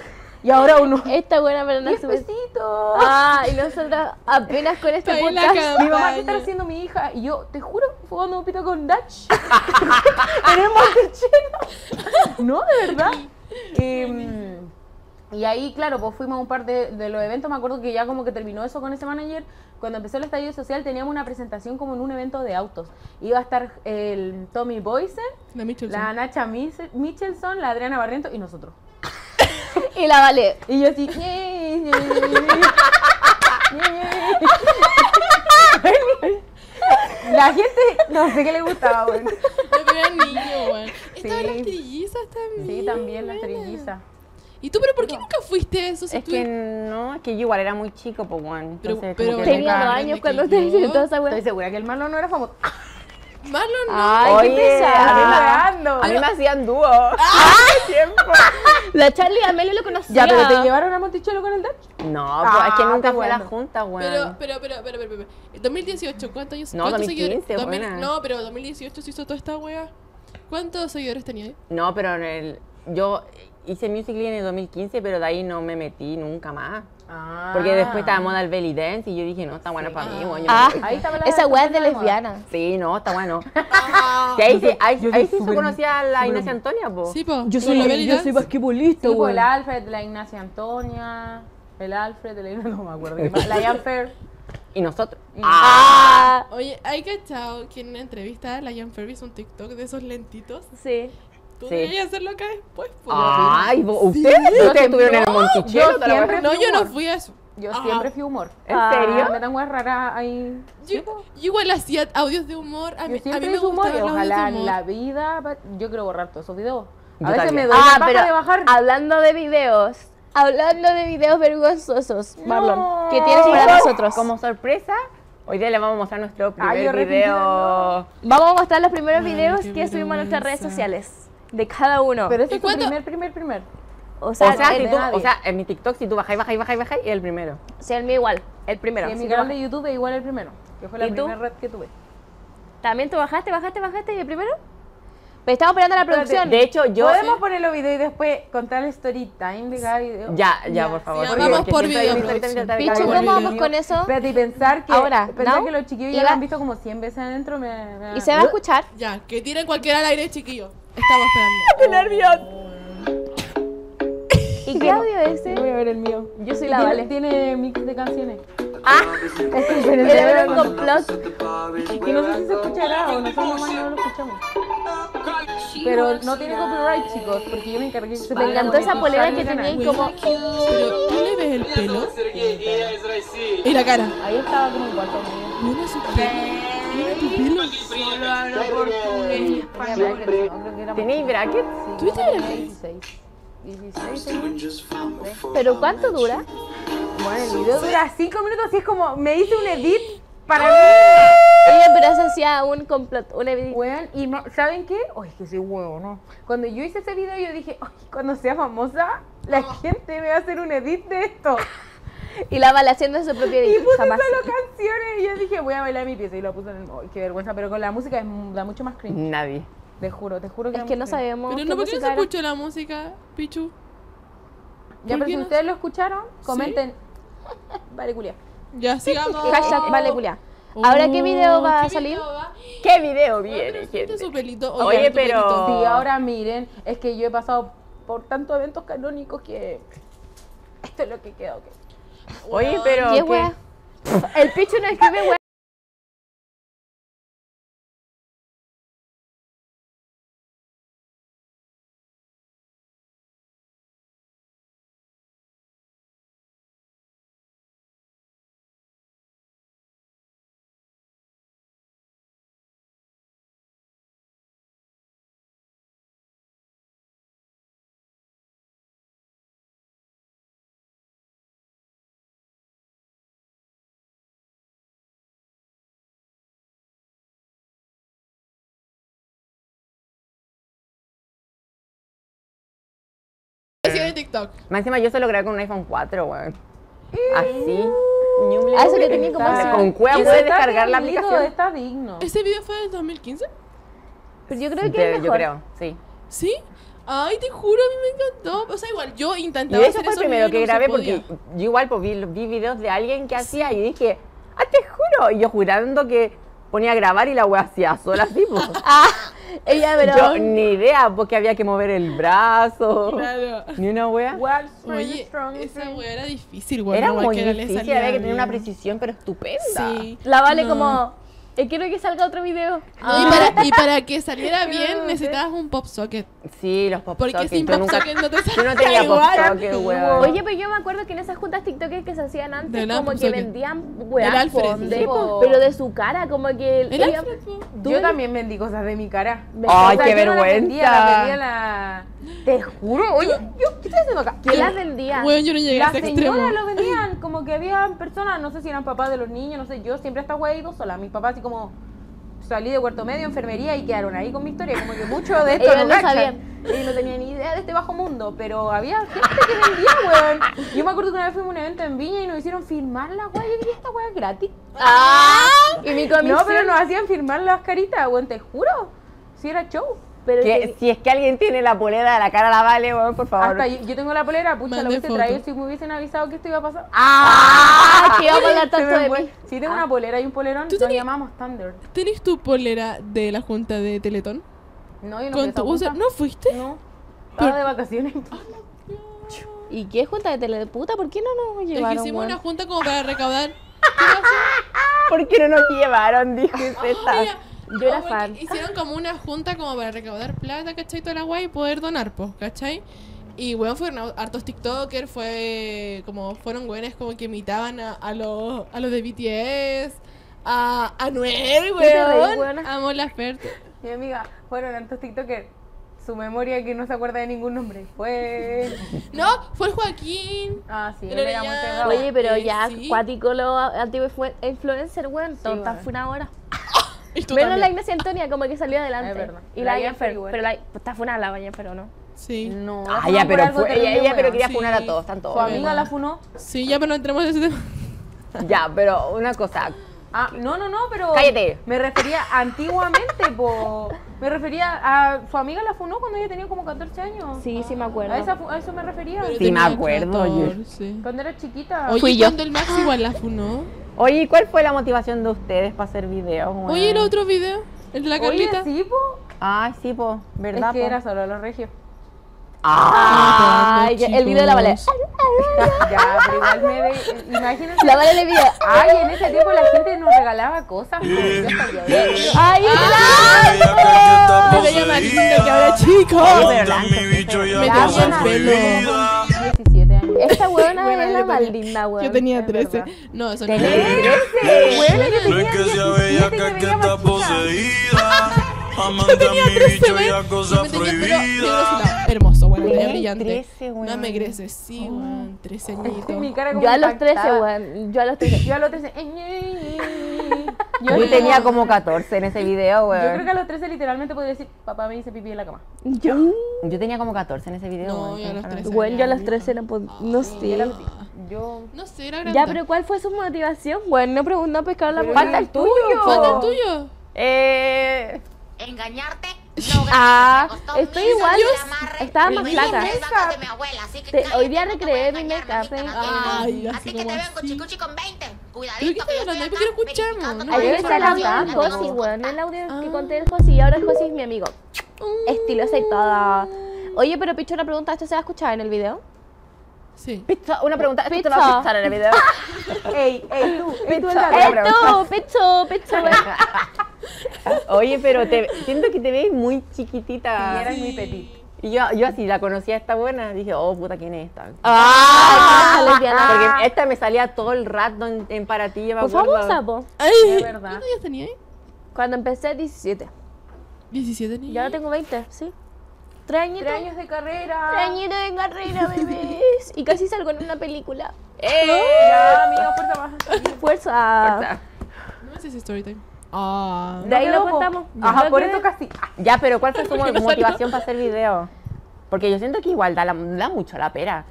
Speaker 2: Y ahora uno,
Speaker 3: Esta buena, pero no
Speaker 2: 10
Speaker 3: sube.
Speaker 2: pesitos.
Speaker 3: Ah, y nosotros apenas con este podcast.
Speaker 2: Mi mamá, ¿qué está haciendo mi hija? Y yo, te juro, fue cuando me pito con Dutch. en el Monticello. no, de verdad. Em, y ahí, claro, pues fuimos a un par de, de los eventos. Me acuerdo que ya como que terminó eso con ese manager. Cuando empezó el estallido social teníamos una presentación como en un evento de autos. Iba a estar el Tommy Boysen,
Speaker 4: La
Speaker 2: Nacha Michelson, la Adriana Barriento y nosotros.
Speaker 3: Y la vale.
Speaker 2: Y yo así. La gente, no sé qué le gustaba, bueno.
Speaker 4: Me pega el niño, weón. Estaban
Speaker 2: Sí.
Speaker 4: las trillizas también.
Speaker 2: Sí, también las trillizas.
Speaker 4: ¿Y tú, pero por qué nunca fuiste a eso? Si
Speaker 1: Es
Speaker 4: tú-
Speaker 1: que no, es que yo igual era muy chico, pues bueno.
Speaker 4: Pero-
Speaker 1: Entonces,
Speaker 4: pero-
Speaker 1: como que
Speaker 3: Tenía
Speaker 1: nunca-
Speaker 3: dos años cuando
Speaker 4: yo.
Speaker 3: te hicieron toda esa
Speaker 2: Estoy segura que el Marlon no era famoso.
Speaker 4: Marlon no.
Speaker 3: Ay,
Speaker 1: Oye,
Speaker 3: qué pesada.
Speaker 1: a mí me-
Speaker 2: Weando.
Speaker 1: A mí me hacían dúo. ¡Ay, tiempo!
Speaker 3: La Charlie Amelio lo conocía.
Speaker 2: Ya, pero te llevaron a Monticello con el Dutch.
Speaker 1: No, pues es que
Speaker 2: Ah,
Speaker 1: nunca
Speaker 2: qué
Speaker 1: fue a la
Speaker 2: bueno.
Speaker 1: junta, weón.
Speaker 4: Pero, pero, pero, pero, pero, pero, pero, 2018, ¿cuántos años?
Speaker 1: No,
Speaker 4: cuántos
Speaker 1: 2015,
Speaker 4: seguidores? 2000
Speaker 1: buena.
Speaker 4: No, pero 2018 se hizo toda esta wea. ¿Cuántos seguidores tenía ahí?
Speaker 1: No, pero en el, yo hice Musical.ly en el 2015, pero de ahí no me metí nunca más.
Speaker 2: Ah.
Speaker 1: Porque después estaba moda el belly dance y yo dije, no, está bueno para mí,
Speaker 3: Ah.
Speaker 2: Ahí estaba la
Speaker 3: esa weá es de lesbiana.
Speaker 1: Sí, no, está bueno.
Speaker 4: Ah,
Speaker 1: Sí, ahí sí, ahí,
Speaker 2: yo
Speaker 1: ahí
Speaker 2: soy
Speaker 1: sí conocía a la Ignacia Antonia, po.
Speaker 4: Sí, po.
Speaker 3: Yo
Speaker 4: con la
Speaker 3: soy,
Speaker 4: belly
Speaker 3: yo
Speaker 4: dance.
Speaker 3: soy basquetbolista,
Speaker 2: Sí,
Speaker 3: weón.
Speaker 2: el Alfred, la Ignacia Antonia, el Alfred, el no me acuerdo. La Ian Fair.
Speaker 1: Y nosotros.
Speaker 3: Ah,
Speaker 4: Oye, ¿hay cachado que en una entrevista la Jan Ferry hizo un TikTok de esos lentitos?
Speaker 3: sí.
Speaker 4: Tú
Speaker 1: Sí.
Speaker 4: deberías hacerlo acá después, po.
Speaker 1: Ay, vos- ustedes, ustedes estuvieron en el Monticello.
Speaker 2: yo siempre-.
Speaker 4: No, yo no fui a eso.
Speaker 2: Yo
Speaker 4: Ah.
Speaker 2: siempre fui humor.
Speaker 1: ¿En
Speaker 3: Ah.
Speaker 1: serio?
Speaker 2: Me dan raras ahí.
Speaker 4: Yo, yo igual hacía audios de humor. A
Speaker 2: Yo
Speaker 4: mí, a
Speaker 2: siempre
Speaker 4: mí me
Speaker 2: hice humor y ojalá
Speaker 4: de
Speaker 2: en
Speaker 4: humor.
Speaker 2: la vida. Yo quiero borrar todos esos videos. A
Speaker 1: Yo
Speaker 2: veces
Speaker 1: también.
Speaker 2: me doy
Speaker 3: Ah,
Speaker 2: la
Speaker 3: pero
Speaker 2: de bajar.
Speaker 3: hablando de videos, hablando de videos vergonzosos, Marlon,
Speaker 2: No.
Speaker 3: ¿qué tienes para nosotros?
Speaker 1: Como sorpresa, hoy día les vamos a mostrar nuestro primer
Speaker 2: Ay, yo
Speaker 1: video.
Speaker 3: Vamos a mostrar los primeros
Speaker 4: Ay,
Speaker 3: videos que subimos a nuestras redes
Speaker 4: vergüenza.
Speaker 3: sociales. De cada uno.
Speaker 2: Pero ese
Speaker 4: ¿Y
Speaker 2: es tu
Speaker 4: cuánto?
Speaker 2: primer, primer, primer.
Speaker 3: o sea,
Speaker 1: O sea,
Speaker 3: el,
Speaker 1: si tú, o sea, en mi TikTok, si tú bajáis, bajáis, bajáis, bajáis, es el primero.
Speaker 3: sí, el mío igual, el primero.
Speaker 2: Y en
Speaker 3: Sí,
Speaker 2: mi canal de
Speaker 3: bajas.
Speaker 2: YouTube es igual el primero. Que fue la
Speaker 3: ¿Y tú?
Speaker 2: primera red que tuve.
Speaker 3: ¿También tú bajaste, bajaste, bajaste y el primero? Pero estamos esperando la producción.
Speaker 1: De hecho, yo.
Speaker 2: Podemos poner los videos y después contar el story time de cada video.
Speaker 1: Ya, ya, por favor.
Speaker 4: sí, vamos por video,
Speaker 3: Pichu, ¿cómo
Speaker 1: video.
Speaker 4: video.
Speaker 3: vamos con eso?
Speaker 2: Espérate, y pensar que,
Speaker 3: Ahora,
Speaker 2: pensar
Speaker 3: ¿no?
Speaker 2: que los chiquillos ya lo han visto como 100 veces adentro me, me
Speaker 3: ¿Y se va a escuchar?
Speaker 4: Ya, que tiren cualquiera al aire, chiquillo. Estamos esperando.
Speaker 1: ¡Qué nervios!
Speaker 3: ¿Y qué audio es ese?
Speaker 2: Voy a ver el mío.
Speaker 3: Yo soy
Speaker 2: Y
Speaker 3: la
Speaker 2: tiene,
Speaker 3: Vale.
Speaker 2: tiene mix de canciones.
Speaker 3: Ah,
Speaker 2: Es que
Speaker 3: era un complot.
Speaker 2: que no sé si se escuchará o nosotros no lo escuchamos. Pero no tiene copyright, chicos, porque yo me encargué de
Speaker 3: Me encantó esa polera que tenía ahí como...
Speaker 4: Pero, ¿tú le ves el pelo? Y la cara.
Speaker 2: Ahí estaba como un cuarto.
Speaker 4: Mira su pelo. Mira tu pelo.
Speaker 2: Tenía brackets,
Speaker 4: ¿Tuviste
Speaker 2: como
Speaker 4: brackets?
Speaker 2: 16. 16 tenía.
Speaker 3: ¿Pero cuánto dura?
Speaker 2: Bueno, el video dura 5 minutos y es como, me hice un edit para mí.
Speaker 3: Oye, pero se hacía un complot, un edit.
Speaker 2: Weón, y no, ¿saben qué? Ay, es que soy huevo, ¿no? Cuando yo hice ese video, yo dije, ay, cuando sea famosa, la gente me va a hacer un edit de esto.
Speaker 3: Y la Vale haciendo su propio
Speaker 2: Y
Speaker 3: edit.
Speaker 2: puse
Speaker 3: Jamás.
Speaker 2: solo canciones y yo dije, voy a bailar mi pieza. Y lo puse en el móvil. Qué vergüenza, pero con la música es, da mucho más cringe.
Speaker 1: Nadie.
Speaker 2: Te juro, te juro que
Speaker 3: Es que no sabemos
Speaker 4: Pero no, ¿por qué no se
Speaker 3: era.
Speaker 4: escucha la música, Pichu?
Speaker 2: Ya,
Speaker 4: ¿Por
Speaker 2: pero si
Speaker 4: no?
Speaker 2: ustedes lo escucharon, comenten. Vale, culia.
Speaker 4: Ya, sigamos.
Speaker 3: Hashtag Vale Culia. ¿Ahora qué video va a
Speaker 4: ¿qué
Speaker 3: salir?
Speaker 4: video va?
Speaker 1: ¿Qué video viene, gente?
Speaker 4: su pelito.
Speaker 1: Oye,
Speaker 4: Oye, tu
Speaker 1: pero-
Speaker 4: pelito.
Speaker 2: Sí, ahora miren, es que yo he pasado por tantos eventos canónicos que esto es lo que quedó. que-
Speaker 1: Oye, pero.
Speaker 3: ¿Qué
Speaker 1: ¿qué?
Speaker 3: El picho no escribe
Speaker 4: TikTok.
Speaker 1: Más encima yo solo grabé con un iPhone 4, weón. Así.
Speaker 3: Ah, eso que tenía como así.
Speaker 1: Con cueva
Speaker 2: Eso
Speaker 1: puedes descargar la aplicación.
Speaker 2: Está digno.
Speaker 4: ¿Ese video fue del 2015?
Speaker 3: Pero yo creo que
Speaker 1: Yo-
Speaker 3: es
Speaker 1: Yo
Speaker 3: mejor.
Speaker 1: creo, sí.
Speaker 4: ¿Sí? Ay, te juro, a mí me encantó. O sea, igual, yo
Speaker 1: Y
Speaker 4: intentaba
Speaker 1: eso
Speaker 4: hacer
Speaker 1: fue el primero que
Speaker 4: y
Speaker 1: grabé porque yo igual pues, vi, vi videos de alguien que hacía y dije, ah, te juro. Y yo jurando que ponía a grabar y la wea hacía sola así, pues.
Speaker 3: Ah, ella, pero.
Speaker 1: Yo ni idea porque había que mover el brazo.
Speaker 4: Claro.
Speaker 1: Ni una wea.
Speaker 4: Oye,
Speaker 2: strong,
Speaker 4: esa wea era difícil, güey.
Speaker 1: Era
Speaker 4: no
Speaker 1: muy difícil, había que tener una precisión pero estupenda.
Speaker 4: Sí.
Speaker 3: La vale
Speaker 4: No.
Speaker 3: como. Eh, quiero que salga otro video.
Speaker 4: Y, para, y para que saliera bien necesitabas un pop socket.
Speaker 1: Sí, los pop
Speaker 4: Porque sin pop
Speaker 1: nunca-
Speaker 4: socket no te
Speaker 1: Yo no tenía pop
Speaker 4: igual.
Speaker 1: socket, weón.
Speaker 3: Oye, pero yo me acuerdo que en esas juntas TikTokers que se hacían antes,
Speaker 4: De
Speaker 3: como que
Speaker 4: Socket.
Speaker 3: vendían po,
Speaker 4: sí,
Speaker 3: pero de su cara, como que...
Speaker 4: El
Speaker 3: ella-
Speaker 4: Alfred, po.
Speaker 3: ¿Tú
Speaker 2: Yo también vendí cosas de mi cara.
Speaker 1: Ay,
Speaker 2: O sea,
Speaker 1: qué
Speaker 2: no vendía,
Speaker 1: vergüenza.
Speaker 2: vendía la... Te juro, oye, yo, ¿qué estoy haciendo acá?
Speaker 3: ¿Quién las vendía?
Speaker 4: Bueno, yo no llegué a
Speaker 2: Las
Speaker 4: ese extremo.
Speaker 2: señoras lo vendían, como que había personas, no sé si eran papás de los niños, no sé, yo siempre estaba ahí dos sola. Mis papás así como salí de cuarto medio, enfermería y quedaron ahí con mi historia, como que mucho de esto
Speaker 3: Ellos
Speaker 2: no,
Speaker 3: no
Speaker 2: cachan.
Speaker 3: sabían.
Speaker 2: Ellos no tenían ni idea de este bajo mundo, pero había gente que vendía, weón. Yo me acuerdo que una vez fuimos a un evento en Viña y nos hicieron firmar la weá, quería esta weá gratis.
Speaker 3: ¡Ah! Y mi comisión...
Speaker 2: No, pero nos hacían firmar las caritas, weón, te juro. Si era show.
Speaker 3: Pero
Speaker 1: Que
Speaker 3: que-
Speaker 1: si es que alguien tiene la polera de la cara la vale, weón, por favor.
Speaker 2: Hasta yo, yo tengo la polera, pucha, la
Speaker 4: Mande
Speaker 2: hubiese traído si me hubiesen avisado que esto iba a pasar.
Speaker 3: ¡Ah! Que iba a hablar tanto de mí.
Speaker 2: Sí, tengo una polera y un polerón,
Speaker 4: ¿Tú
Speaker 2: lo
Speaker 4: tenías-
Speaker 2: llamamos Thunder.
Speaker 4: ¿Tenés tu polera de la junta de Teletón?
Speaker 2: No, yo no
Speaker 4: Con tu user-
Speaker 2: junta.
Speaker 4: ¿No fuiste?
Speaker 2: No, estaba de vacaciones.
Speaker 3: ¿Y qué junta de teleputa? ¿Por qué no nos
Speaker 4: Es que
Speaker 3: llevaron,
Speaker 4: hicimos
Speaker 3: weón?
Speaker 4: una junta como para recaudar.
Speaker 1: ¿Por qué no nos llevaron? Dije, esta.
Speaker 3: Yo era
Speaker 4: como
Speaker 3: fan.
Speaker 4: Hicieron como una junta como para recaudar plata, ¿cachai? Toda la guay y poder donar, pues, ¿cachai? Y weón, fueron hartos TikTokers, fue como, fueron weones como que imitaban a, a los a los de BTS, a Anuel,
Speaker 3: ¿Qué te reí,
Speaker 4: weón.
Speaker 3: weona?
Speaker 4: A Mon Laferte.
Speaker 2: Mi amiga, fueron tantos TikTokers. Su memoria que no se acuerda de ningún nombre. Fue.
Speaker 4: No, fue el Joaquín.
Speaker 2: Ah, sí, él era muy.
Speaker 3: Oye, pero
Speaker 4: Eh,
Speaker 3: ya,
Speaker 4: sí.
Speaker 3: cuático lo antiguo fue influencer, weón. Tonta
Speaker 2: weón.
Speaker 3: fue una hora.
Speaker 4: Y tú
Speaker 3: Menos la. Ignacia Antonia, como que salió adelante.
Speaker 2: Es verdad.
Speaker 3: Y
Speaker 2: La
Speaker 3: la
Speaker 2: igual.
Speaker 3: pero la está funada la Jennifer, ¿o no?
Speaker 4: Sí.
Speaker 2: No,
Speaker 1: Ah, ya, pero fue, ella, pero quería
Speaker 4: Sí.
Speaker 1: funar a todos, están todos.
Speaker 2: Su amiga la funó.
Speaker 4: Sí, ya, pero no entremos en ese tema.
Speaker 1: Ya, pero una cosa.
Speaker 2: Ah, no, no, no, pero.
Speaker 1: Cállate.
Speaker 2: Me refería antiguamente, po. Me refería a. Su amiga la funó cuando ella tenía como 14 años.
Speaker 3: Sí, sí me acuerdo.
Speaker 2: A, esa fu- a eso me refería.
Speaker 4: Pero
Speaker 1: Sí, me acuerdo, yo-
Speaker 4: 14.
Speaker 2: Cuando era chiquita.
Speaker 4: Oye,
Speaker 3: Fui yo.
Speaker 4: cuando el Max igual la funó.
Speaker 1: Oye, ¿y ¿cuál fue la motivación de ustedes para hacer videos?
Speaker 4: Oye, el otro video, el de la Carlita.
Speaker 2: Oye, sí, po.
Speaker 1: Ay, sí, po, ¿verdad?
Speaker 2: Es que
Speaker 1: po?
Speaker 2: era solo los regios.
Speaker 1: Ah,
Speaker 3: Ay, el video de la Vale.
Speaker 2: Ya, pero igual me ve.
Speaker 3: La Vale le video.
Speaker 2: Ay, en ese tiempo la gente nos regalaba cosas. Yo hasta el día de hoy.
Speaker 3: Ay,
Speaker 4: Me veía que ahora, chicos.
Speaker 1: pero la-
Speaker 4: Me tenía
Speaker 2: Ya,
Speaker 4: el pelo.
Speaker 2: 17 años.
Speaker 3: esta weona
Speaker 2: Bueno,
Speaker 3: es la
Speaker 2: yo
Speaker 3: más linda, weón.
Speaker 4: Yo tenía
Speaker 2: es
Speaker 4: 13.
Speaker 2: verdad.
Speaker 4: No, eso no.
Speaker 1: ¿Tenés
Speaker 2: ¡13! Bueno, yo tenía
Speaker 5: que sea
Speaker 2: 17 y me
Speaker 5: bellaca que
Speaker 2: veía
Speaker 5: está
Speaker 2: más chica.
Speaker 5: poseída. Amante a mi
Speaker 4: 13,
Speaker 5: bicho y
Speaker 4: güey.
Speaker 5: a
Speaker 4: Yo
Speaker 5: cosas
Speaker 4: me tenía el pelo negro
Speaker 5: prohibidas.
Speaker 4: azulado. Hermoso,
Speaker 1: Tenés
Speaker 4: brillante.
Speaker 1: 13,
Speaker 4: No
Speaker 1: weón.
Speaker 4: me creces, sí, weón. 13 añitos.
Speaker 2: Mi cara como
Speaker 3: Yo a los 13,
Speaker 2: impactada.
Speaker 3: weón. Yo a los 13.
Speaker 2: Yo a los 13. eh, Yo,
Speaker 1: Yo tenía como 14 en ese video,
Speaker 2: Yo
Speaker 1: weón.
Speaker 2: creo que a los 13 literalmente podría decir, papá me hice pipí en la cama.
Speaker 3: Yo.
Speaker 1: Yo tenía como 14 en ese video,
Speaker 4: No,
Speaker 1: weón.
Speaker 4: yo a los 13.
Speaker 3: Weón, yo a los 13 no pod- No sé.
Speaker 2: Yo.
Speaker 4: No sé, era grande.
Speaker 3: Ya, pero ¿cuál fue su motivación? Weón, no preguntó no pescar la.
Speaker 1: Falta el tuyo.
Speaker 4: ¿Falta el tuyo?
Speaker 1: Eh,
Speaker 6: Engañarte, no
Speaker 3: Ah, estoy igual.
Speaker 6: de
Speaker 3: Estaba más flaca.
Speaker 6: di tres vacas de mi abuela, así que
Speaker 3: Te-
Speaker 6: cállate,
Speaker 3: hoy día recreé mi make-up.
Speaker 4: Ay, así
Speaker 6: Así que te veo con chicuchi con 20.
Speaker 4: ¿Pero
Speaker 6: Cuidadito
Speaker 3: Ayer está el
Speaker 6: no
Speaker 3: audio
Speaker 6: te
Speaker 3: de
Speaker 6: voy a
Speaker 3: Josi, weón. El audio que conté del Josi. Y ahora el Josi es mi amigo. Estilosa y toda. Oye, pero Picho, una pregunta. ¿Esto se va a escuchar en el video?
Speaker 4: Sí.
Speaker 1: pizza, una pregunta. ¿Esto te va a gustar en el video?
Speaker 2: Ey, ey, tú, ey, tú
Speaker 1: Eh,
Speaker 2: entra.
Speaker 3: ¡Esto! ¡Picho! ¡Picho!
Speaker 1: Oye, pero te, siento que te ves muy chiquitita.
Speaker 2: Y eras muy petit.
Speaker 1: Y yo, yo así la conocía a esta buena, dije, oh puta, ¿quién es esta?
Speaker 3: ¡Ah! ¡Qué lesbiana!
Speaker 1: Porque esta me salía todo el rato en, en para ti, yo me
Speaker 3: Pues
Speaker 1: acuerdo.
Speaker 3: famosa, po.
Speaker 4: Ay,
Speaker 2: Es verdad.
Speaker 4: ¿Cuántos días tenía ahí?
Speaker 3: Cuando empecé, 17.
Speaker 4: 17 niños.
Speaker 3: Y ahora tengo 20, ¿sí? ¿Tres añitos?
Speaker 2: Tres años de carrera.
Speaker 3: Tres añitos de carrera, bebés. Y casi salgo en una película.
Speaker 2: Ya, amiga, fuerza más.
Speaker 3: Fuerza.
Speaker 1: Fuerza.
Speaker 4: No es ese story time. Ah.
Speaker 3: De ahí
Speaker 2: No
Speaker 3: lo contamos.
Speaker 2: Ajá,
Speaker 3: ¿No
Speaker 2: por eso casi.
Speaker 1: Ya, pero ¿cuál fue
Speaker 4: no
Speaker 1: motivación para hacer video? Porque yo siento que igual da, la- da mucho la pera.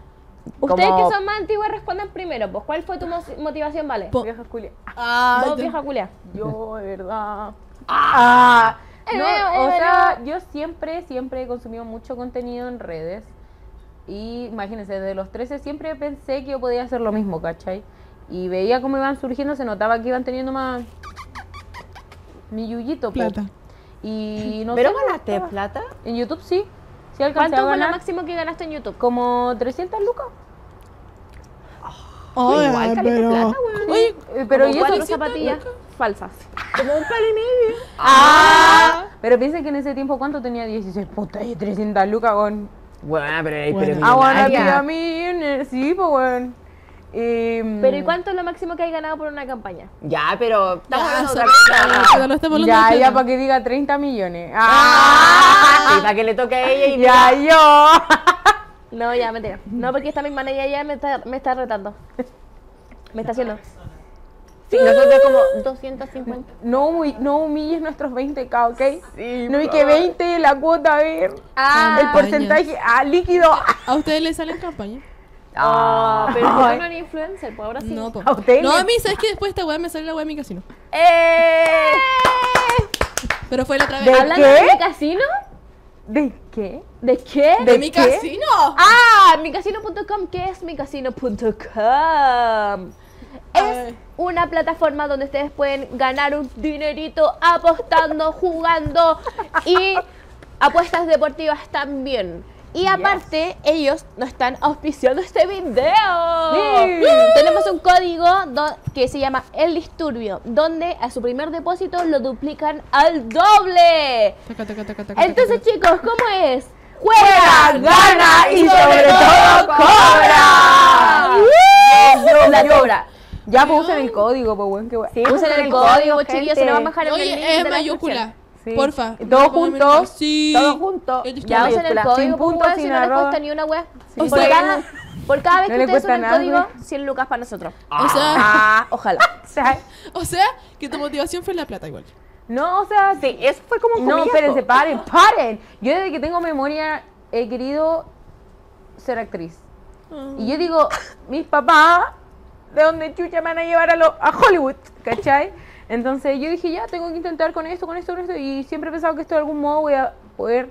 Speaker 3: Ustedes
Speaker 1: Como-
Speaker 3: que son más antiguos respondan primero. Pues, ¿cuál fue tu mo- motivación, Vale?
Speaker 4: Po-
Speaker 2: Vieja.
Speaker 4: Ah,
Speaker 3: vieja culia.
Speaker 2: Yo, de verdad.
Speaker 1: Ah,
Speaker 3: Eh,
Speaker 2: No,
Speaker 3: eh,
Speaker 2: o
Speaker 3: eh,
Speaker 2: sea, yo siempre, siempre he consumido mucho contenido en redes. Y imagínense, desde los 13 siempre pensé que yo podía hacer lo mismo, ¿cachai? Y veía cómo iban surgiendo, se notaba que iban teniendo más. Mi yuyito, po.
Speaker 4: Plata.
Speaker 2: Y no
Speaker 1: ¿Pero
Speaker 2: sé,
Speaker 1: ganaste plata?
Speaker 2: En YouTube sí. Sí alcancé
Speaker 3: ¿Cuánto
Speaker 2: a
Speaker 3: fue lo
Speaker 2: ganar.
Speaker 3: máximo que ganaste en YouTube?
Speaker 2: Como 300 lucas.
Speaker 4: Ay,
Speaker 1: igual caleta
Speaker 4: pero.
Speaker 1: plata,
Speaker 4: Oye,
Speaker 2: Eh, Pero
Speaker 3: Como
Speaker 2: y
Speaker 3: cuatro
Speaker 2: eso,
Speaker 3: zapatillas falsas.
Speaker 1: como un palo y medio.
Speaker 2: Ah, pero piensa que en ese tiempo, ¿cuánto tenía? 16 puta y 300 lucas con.
Speaker 1: Bueno, pero,
Speaker 4: Bueno.
Speaker 1: pero
Speaker 2: Ah, bueno,
Speaker 1: millonaria.
Speaker 2: a mí, sí, pues, bueno. Em,
Speaker 3: Pero ¿y cuánto es lo máximo que hay ganado por una campaña?
Speaker 1: Ya, pero estamos
Speaker 4: Ya,
Speaker 1: hablando de
Speaker 4: so-
Speaker 1: otra cosa.
Speaker 4: ya,
Speaker 2: para que diga 30 millones.
Speaker 1: Ah,
Speaker 2: Ah,
Speaker 1: sí, para que le toque a ella y
Speaker 2: ya, yo.
Speaker 3: No, ya, mentira. No, porque esta misma ya, ya me está, me está retando. Me está haciendo.
Speaker 1: Sí, nosotros como 250.
Speaker 2: No, no humilles nuestros 20k, ¿ok?
Speaker 1: Sí,
Speaker 2: no, y que 20 la cuota, a ver.
Speaker 3: Ah,
Speaker 2: el porcentaje, ah, líquido.
Speaker 4: ¿A ustedes les sale en campaña?
Speaker 3: Oh, pero yo no era influencer, pues ahora sí.
Speaker 4: No, po.
Speaker 2: A
Speaker 4: No, a mí, ¿sabes qué? Después de esta weá me sale la weá de mi casino.
Speaker 2: ¡Eh!
Speaker 4: Pero fue la otra vez.
Speaker 2: ¿De
Speaker 3: ¿Hablando
Speaker 2: qué?
Speaker 3: de mi casino?
Speaker 2: ¿De qué?
Speaker 3: ¿De qué?
Speaker 4: ¿De
Speaker 2: ¿De
Speaker 4: mi
Speaker 2: qué?
Speaker 4: casino?
Speaker 3: Ah, micasino.com. ¿Qué es micasino.com? Es
Speaker 4: Ay.
Speaker 3: una plataforma donde ustedes pueden ganar un dinerito apostando, jugando y apuestas deportivas también. Y aparte, ellos nos están auspiciando este video.
Speaker 2: Sí.
Speaker 3: Tenemos un código que se llama El Disturbio, donde a su primer depósito lo duplican al doble.
Speaker 4: Taca, taca, taca, taca,
Speaker 3: Entonces,
Speaker 4: taca,
Speaker 3: chicos, ¿cómo es?
Speaker 2: Juega, gana y sobre todo cobra.
Speaker 3: La cobra.
Speaker 2: Ya pues usen el código, pues bueno, qué bueno.
Speaker 1: Sí,
Speaker 3: Usen el código, chiquillos, se lo van a bajar en el link
Speaker 4: Oye, es
Speaker 3: la
Speaker 4: mayúscula.
Speaker 2: Sí.
Speaker 4: Porfa.
Speaker 2: Todos
Speaker 4: ¿Me pueden
Speaker 2: juntos?
Speaker 4: Sí.
Speaker 2: Todos juntos.
Speaker 3: Ya usen el código,
Speaker 2: sin punto,
Speaker 3: weón, si
Speaker 2: sin
Speaker 3: no les cuesta ni una web.
Speaker 4: O
Speaker 3: Por cada, por cada vez
Speaker 2: no
Speaker 3: que ustedes usen el código,
Speaker 2: güey.
Speaker 3: 100 lucas para nosotros.
Speaker 4: O sea,
Speaker 3: Ah, ojalá.
Speaker 2: O sea,
Speaker 4: que tu motivación fue la plata igual.
Speaker 2: no, o sea,
Speaker 1: Sí, eso fue como un
Speaker 2: No, espérense, paren, paren. Yo desde que tengo memoria he querido ser actriz. Y yo digo, mis papás, ¿de dónde chucha me van a llevar a, lo- a Hollywood? ¿Cachai? Entonces yo dije, ya, tengo que intentar con esto, con esto, con esto. Y siempre he pensado que esto de algún modo voy a poder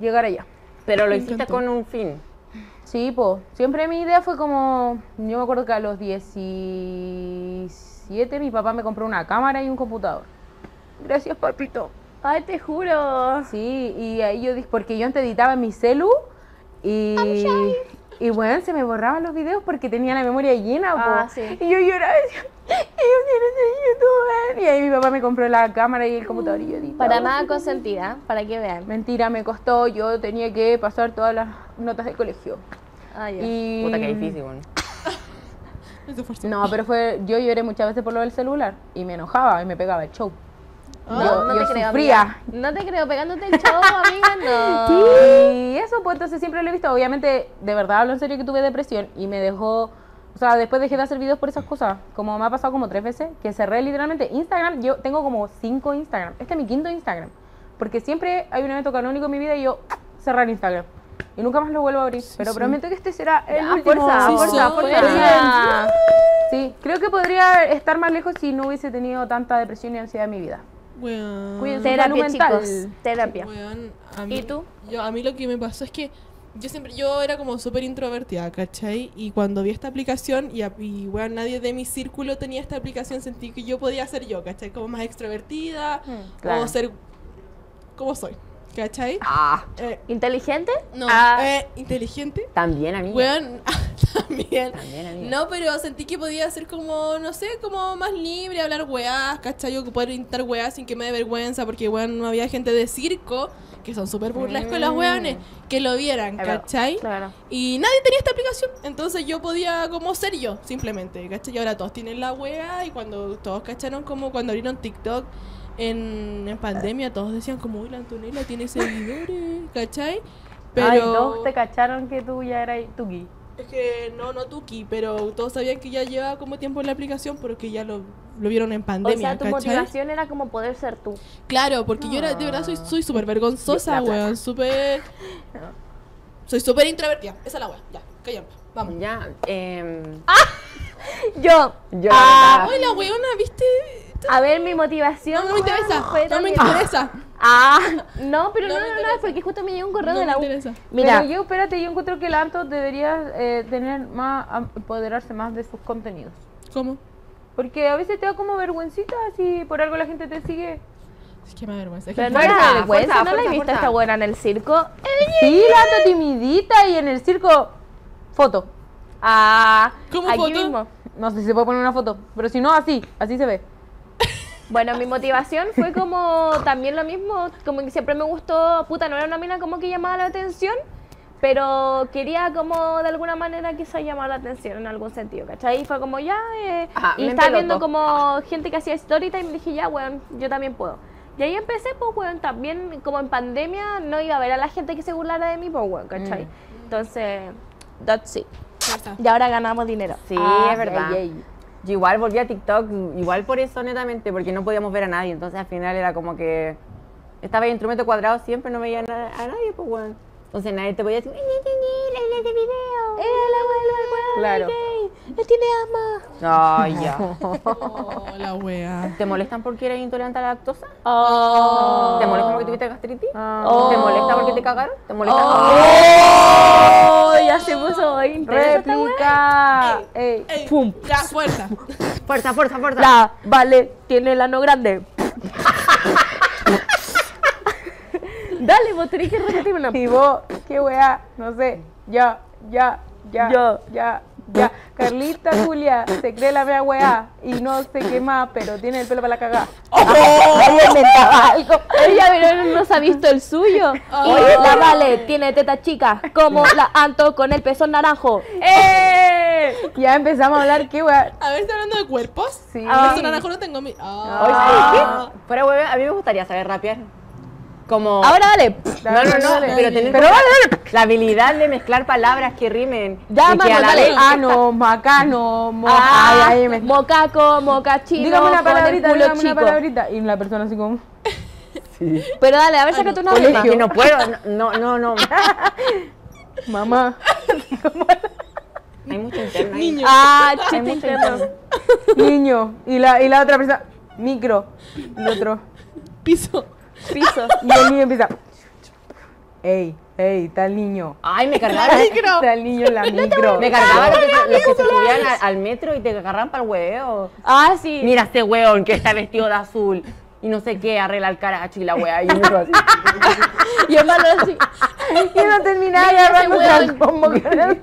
Speaker 2: llegar allá.
Speaker 1: Pero lo hiciste con un fin.
Speaker 2: Sí, po. Siempre mi idea fue como. Yo me acuerdo que a los 17 mi papá me compró una cámara y un computador. Gracias, papito.
Speaker 3: Ay, te juro.
Speaker 2: Sí, y ahí yo dije, porque yo antes editaba en mi celu y. Y bueno, se me borraban los videos porque tenía la memoria llena.
Speaker 3: Ah, sí.
Speaker 2: Y yo lloraba y decía, yo quiero ser youtuber. Y ahí mi papá me compró la cámara y el computador y yo editaba.
Speaker 3: Para nada consentida, para que vean.
Speaker 2: Mentira, me costó. Yo tenía que pasar todas las notas de colegio.
Speaker 3: Ah, ya.
Speaker 2: Y...
Speaker 1: Puta, que difícil, bueno.
Speaker 2: No, pero fue, yo lloré muchas veces por lo del celular y me enojaba y me pegaba el show.
Speaker 3: No,
Speaker 2: yo
Speaker 3: no
Speaker 2: yo
Speaker 3: te creo,
Speaker 2: sufría.
Speaker 3: amiga. No te creo, pegándote el show, amiga, no.
Speaker 2: Y eso, pues entonces siempre lo he visto. Obviamente, de verdad hablo en serio que tuve depresión y me dejó. O sea, después dejé de hacer videos por esas cosas. Como me ha pasado como tres veces, que cerré literalmente Instagram. Yo tengo como cinco Instagram. Este es mi quinto Instagram. Porque siempre hay un evento canónico en mi vida y yo cerrar Instagram. Y nunca más lo vuelvo a abrir. Pero
Speaker 4: sí.
Speaker 2: prometo que este será el
Speaker 3: Ya,
Speaker 2: último.
Speaker 3: fuerza,
Speaker 4: Sí,
Speaker 3: fuerza, fuerza.
Speaker 2: Sí, creo que podría estar más lejos si no hubiese tenido tanta depresión y ansiedad en mi vida.
Speaker 4: Weón.
Speaker 2: Cuídense.
Speaker 3: Terapia,
Speaker 2: Salud mental.
Speaker 3: chicos. Terapia.
Speaker 4: Weón, a mí,
Speaker 3: ¿Y tú?
Speaker 4: Yo, a mí lo que me pasó es que yo siempre, yo era como súper introvertida, ¿cachai? Y cuando vi esta aplicación y, a- y weón, nadie de mi círculo tenía esta aplicación, sentí que yo podía ser yo, ¿cachai? Como más extrovertida,
Speaker 2: claro.
Speaker 4: o ser como soy, ¿cachai?
Speaker 1: Ah,
Speaker 4: Eh,
Speaker 3: ¿Inteligente?
Speaker 4: no,
Speaker 3: Ah.
Speaker 4: eh, inteligente.
Speaker 1: también a mí.
Speaker 4: Weón, también.
Speaker 1: También, amiga.
Speaker 4: No, pero sentí que podía ser como, no sé, como más libre, hablar weás, ¿cachai? O que poder intentar weás sin que me dé vergüenza, porque weón, no había gente de circo, que son súper burlescos
Speaker 2: Mm.
Speaker 4: los weones, que lo vieran. ¿cachai?
Speaker 3: Claro.
Speaker 4: Y nadie tenía esta aplicación, entonces yo podía como ser yo, simplemente, ¿cachai? Y ahora todos tienen la wea y cuando todos cacharon como cuando abrieron TikTok en, en pandemia, todos decían como, uy, la Antonella tiene seguidores, ¿cachai? Pero...
Speaker 2: Ay, todos te cacharon que tú ya eras Tuki.
Speaker 4: Es que no, no Tuki, pero todos sabían que ya llevaba como tiempo en la aplicación porque ya lo, lo vieron en
Speaker 3: O
Speaker 4: pandemia,
Speaker 3: sea, tu
Speaker 4: ¿cachai?
Speaker 3: motivación era como poder ser tú.
Speaker 4: Claro, porque yo era, de verdad soy súper vergonzosa, weón, súper... Soy súper introvertida, esa es la weón, ya, callamos, vamos.
Speaker 1: Ya, eh,
Speaker 3: Yo,
Speaker 1: yo
Speaker 3: Ah,
Speaker 1: la
Speaker 4: weona, ¿viste?
Speaker 3: a ver, mi motivación.
Speaker 4: No, no me interesa, no me interesa,
Speaker 3: Ah, no, pero
Speaker 4: No
Speaker 3: no, no, no, porque justo me llegó un correo
Speaker 4: no
Speaker 3: de la U.
Speaker 4: interesa.
Speaker 3: Mira,
Speaker 2: Pero yo, espérate, yo encuentro que el Anto debería eh, tener más, empoderarse más de sus contenidos.
Speaker 4: ¿Cómo?
Speaker 2: Porque a veces te da como vergüencita si por algo la gente te sigue.
Speaker 4: Es que me da vergüenza. es que-
Speaker 3: pero no da vergüenza,
Speaker 1: fuerza,
Speaker 3: ¿no la he
Speaker 1: fuerza,
Speaker 3: visto
Speaker 1: fuerza.
Speaker 3: esta buena en el circo?
Speaker 2: Sí, la Anto timidita y en el circo, foto.
Speaker 3: Ah,
Speaker 4: ¿Cómo
Speaker 3: aquí
Speaker 4: foto?
Speaker 3: mismo.
Speaker 2: No sé si se puede poner una foto, pero si no, así, así se ve.
Speaker 3: Bueno, mi motivación fue como también lo mismo, como que siempre me gustó, puta, no era una mina como que llamaba la atención, pero quería como de alguna manera quizá llamar la atención en algún sentido, ¿cachai? Y fue como ya, eh,
Speaker 1: Ajá,
Speaker 3: y estaba
Speaker 1: empeloto.
Speaker 3: viendo como gente que hacía story time y dije, ya, weón, yo también puedo. Y ahí empecé, pues, weón, también como en pandemia no iba a ver a la gente que se burlara de mí, pues, weón, ¿cachai?
Speaker 1: Mm.
Speaker 3: Entonces, that's it. Y ahora ganamos dinero.
Speaker 1: Sí,
Speaker 2: Ah,
Speaker 1: es verdad.
Speaker 2: yay, yay.
Speaker 1: Yo igual volví a TikTok, igual por eso netamente, porque no podíamos ver a nadie. Entonces al final era como que estaba en instrumento cuadrado siempre, no veía a nadie, pues bueno. Entonces nadie te decir, "Ñi, ñi, ñi, la de video.
Speaker 3: ¡Eh, el abuelo, el
Speaker 2: Claro.
Speaker 3: gay! ¡Él tiene ama!
Speaker 1: Ay, ya.
Speaker 4: Oh, la wea.
Speaker 1: ¿Te molestan porque eres intolerante a la lactosa?
Speaker 3: Oh.
Speaker 1: ¿Te molesta porque tuviste gastritis?
Speaker 2: Ah.
Speaker 1: ¿Te molesta porque te cagaron? ¿Te molesta?
Speaker 3: ¡Oh! Ya se puso intensa.
Speaker 2: ¡Réplica! Ey.
Speaker 4: Ey,
Speaker 3: Pum.
Speaker 4: Ya, fuerza.
Speaker 1: Fuerza, fuerza, fuerza.
Speaker 3: La Vale tiene el ano grande. Dale, vos tenés que repetir una.
Speaker 2: Y vos, qué weá, no sé, ya, ya, ya,
Speaker 3: Ya.
Speaker 2: ya, ya. Carlita Julia se cree la mea weá y no sé qué más, pero tiene el pelo para la cagada.
Speaker 3: Ahí inventaba algo. Ella pero no se ha visto el suyo. Oye, la Vale tiene tetas chicas, como la Anto con el pezón naranjo. ¡Eh!
Speaker 2: Ya empezamos a hablar, qué weá.
Speaker 4: A ver, ¿está hablando de cuerpos?
Speaker 2: Sí.
Speaker 4: Ah. Eso naranjo no tengo mi.
Speaker 1: Oye,
Speaker 4: Ah.
Speaker 1: ¿sabes qué? Fuera hueve, a mí me gustaría saber rapear. Como...
Speaker 3: Ahora dale.
Speaker 1: No, no, no,
Speaker 2: Dale.
Speaker 1: pero tener
Speaker 2: Pero dale,
Speaker 1: la habilidad de mezclar palabras que rimen.
Speaker 3: Ya,
Speaker 1: y que
Speaker 3: mano,
Speaker 1: a la
Speaker 3: dale.
Speaker 1: vez
Speaker 2: Ano, macano, mo...
Speaker 3: Ah,
Speaker 2: ay, ay, me...
Speaker 3: mocaco, mocachino,
Speaker 2: Dígame una palabrita, dígame una
Speaker 3: chico.
Speaker 2: palabrita. Y la persona así como...
Speaker 3: Pero dale, a ver, sácate una rima.
Speaker 1: Que no puedo, no, no, no.
Speaker 2: Mamá.
Speaker 1: Hay mucho interno ahí.
Speaker 4: Niño.
Speaker 3: Ah, chiste interno.
Speaker 2: Niño. Y la, y la otra persona... Micro. El otro.
Speaker 4: Piso.
Speaker 3: Piso.
Speaker 2: Y el niño empieza... Ey, ey, está el niño.
Speaker 1: Ay, me cargaba.
Speaker 2: Está el niño en la micro.
Speaker 1: Me cargaba los que, se- los que se subían a- al metro y te agarraban para el hueveo.
Speaker 3: Ah, sí.
Speaker 1: Mira este hueón que está vestido de azul y no sé qué, arregla el caracho y la wea. Y uno así.
Speaker 3: Y hermano así.
Speaker 2: Y no terminaba
Speaker 3: Mira ese
Speaker 2: agarrando
Speaker 3: hueón.
Speaker 2: el combo con el...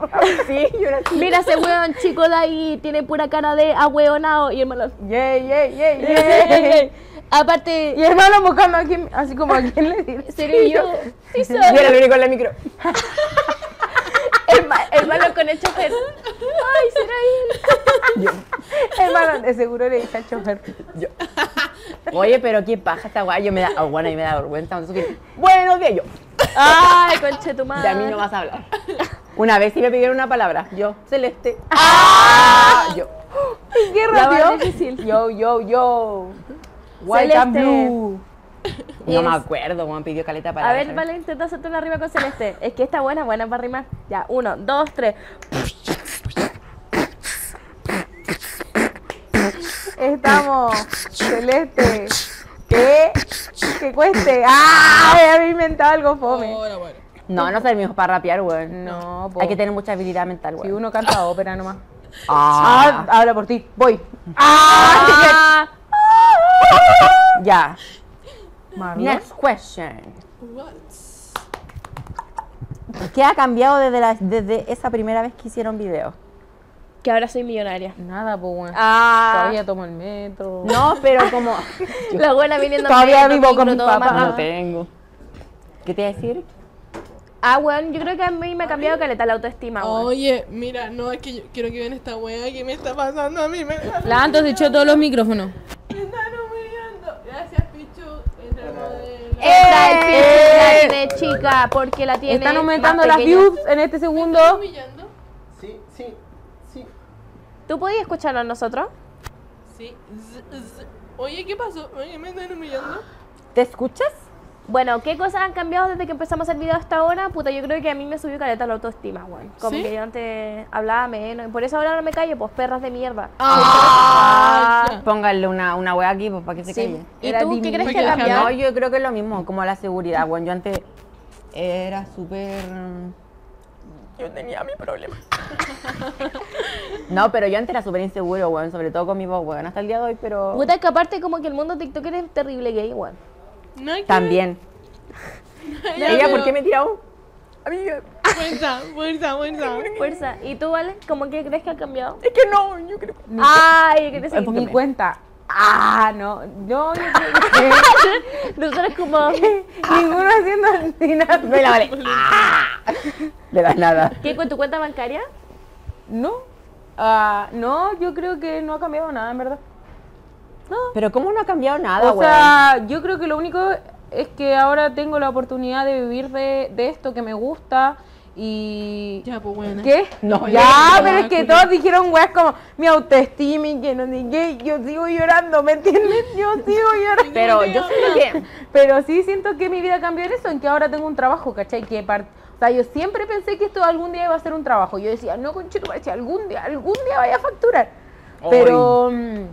Speaker 1: Sí, yo era así.
Speaker 3: Mira ese weón chico de ahí, tiene pura cara de ahueonado. Y hermano.
Speaker 2: Yey, yey, yey, yey.
Speaker 3: Aparte,
Speaker 2: Y hermano buscando a quién, así como a quién le dice.
Speaker 3: seré yo. Sí, soy.
Speaker 1: Yo era el único en la micro.
Speaker 3: Herma- Hermano con el chofer. Ay, será él.
Speaker 2: Hermano, de seguro le dice al chofer.
Speaker 1: Oye, pero qué paja esta wea. Yo me da, oh, bueno, y me da vergüenza. que, Buenos días, yo.
Speaker 3: Ay, conche tu madre.
Speaker 1: De a mí no vas a hablar. Una vez sí me pidieron una palabra. Yo, celeste. Ah, yo.
Speaker 2: ¡Qué rápido! Yo, yo, yo. White and
Speaker 3: Celeste.
Speaker 2: blue.
Speaker 1: No me acuerdo, me pidió caleta
Speaker 3: A
Speaker 1: palabra.
Speaker 3: ver, vale, intenta hacerte una rima con celeste. Es que está buena, buena para rimar. Ya, uno, dos, tres.
Speaker 2: Estamos. Celeste. ¿Qué? Que cueste. ¡Ah! Había inventado algo fome.
Speaker 4: Bueno.
Speaker 1: No, no servimos para rapear, weón.
Speaker 2: No, po.
Speaker 1: Hay que tener mucha habilidad mental,
Speaker 2: Si
Speaker 1: weón.
Speaker 2: uno canta ópera nomás.
Speaker 1: Ah,
Speaker 2: Ah, habla por ti. Voy.
Speaker 3: Ah,
Speaker 1: ya. Next question.
Speaker 4: What?
Speaker 1: ¿Qué ha cambiado desde, la- desde esa primera vez que hicieron video?
Speaker 3: que ahora soy millonaria.
Speaker 2: Nada, pues bueno.
Speaker 3: Ah,
Speaker 2: Todavía tomo el metro.
Speaker 1: No, pero como...
Speaker 3: la buena viniendo
Speaker 2: Todavía vivo con
Speaker 3: micro,
Speaker 2: mi papá.
Speaker 1: No tengo. ¿Qué te iba a decir?
Speaker 3: Ah, bueno, yo creo que a mí me ha cambiado caleta la autoestima, weón.
Speaker 4: Oye, mira, no, es que yo quiero que vean esta wea que me está pasando a mí. Me, me
Speaker 2: La Anto se echó todos los micrófonos.
Speaker 4: están humillando. Gracias, Pichu. Entre
Speaker 3: Esta el piso la tiene chica porque la tiene
Speaker 2: Están aumentando
Speaker 3: más
Speaker 2: las views en este
Speaker 4: ¿Me
Speaker 2: segundo.
Speaker 4: están humillando?
Speaker 7: Sí, sí, sí.
Speaker 3: ¿Tú podías escucharnos a nosotros?
Speaker 4: Sí. Z- z- Oye, ¿qué pasó? Oye, ¿me están humillando?
Speaker 1: ¿Te escuchas?
Speaker 3: Bueno, ¿qué cosas han cambiado desde que empezamos hacer video hasta ahora? Puta, yo creo que a mí me subió caleta la autoestima, weón. Como
Speaker 4: ¿Sí?
Speaker 3: que yo antes hablaba menos. Y por eso ahora no me callo, pues perras de mierda.
Speaker 4: Ah, ya.
Speaker 1: Pónganle una, una wea aquí pues, para que se
Speaker 3: Sí.
Speaker 1: calle.
Speaker 3: ¿Y
Speaker 2: Era
Speaker 3: tú qué crees que ha cambiado?
Speaker 1: No, yo creo que es lo mismo, como la seguridad. Bueno, yo antes era súper... Yo tenía mi problema. no, pero yo antes era súper inseguro, weón, sobre todo con mi voz, weón, hasta el día de hoy, pero...
Speaker 3: Puta, que aparte como que el mundo TikTok es terrible gay, weón.
Speaker 4: No hay que
Speaker 1: También. ¿Ella por qué me tira un? Amiga,
Speaker 4: Fuerza, fuerza, fuerza.
Speaker 3: Fuerza. ¿Y tú, Vale? ¿Cómo que crees que ha cambiado?
Speaker 1: es que no, yo creo que...
Speaker 3: Ay, ¿qué te
Speaker 1: Es porque
Speaker 2: Mi cuenta. Ah, no, no, yo creo que
Speaker 3: Nosotros como...
Speaker 2: ninguno haciendo nada.
Speaker 1: Me la vale. Le das nada.
Speaker 3: ¿Qué con tu cuenta bancaria?
Speaker 2: No, ah, no, yo creo que no ha cambiado nada, en verdad.
Speaker 1: Pero ¿cómo no ha cambiado nada,
Speaker 2: o
Speaker 1: weón?
Speaker 2: sea, yo creo que lo único es que ahora tengo la oportunidad de vivir de, de esto que me gusta y...
Speaker 4: Ya, pues bueno.
Speaker 2: ¿Qué?
Speaker 1: No,
Speaker 2: ya,
Speaker 1: ya,
Speaker 2: pero es que todos dijeron weas como mi autoestima y que no sé qué, yo sigo llorando, ¿me entiendes? Yo sigo llorando.
Speaker 1: Pero yo siento que...
Speaker 2: Pero sí siento que mi vida cambió en eso, en que ahora tengo un trabajo, ¿cachai? Que par- o sea, yo siempre pensé que esto algún día iba a ser un trabajo. Yo decía, no, conchito, si algún día, algún día vaya a facturar. Pero mm,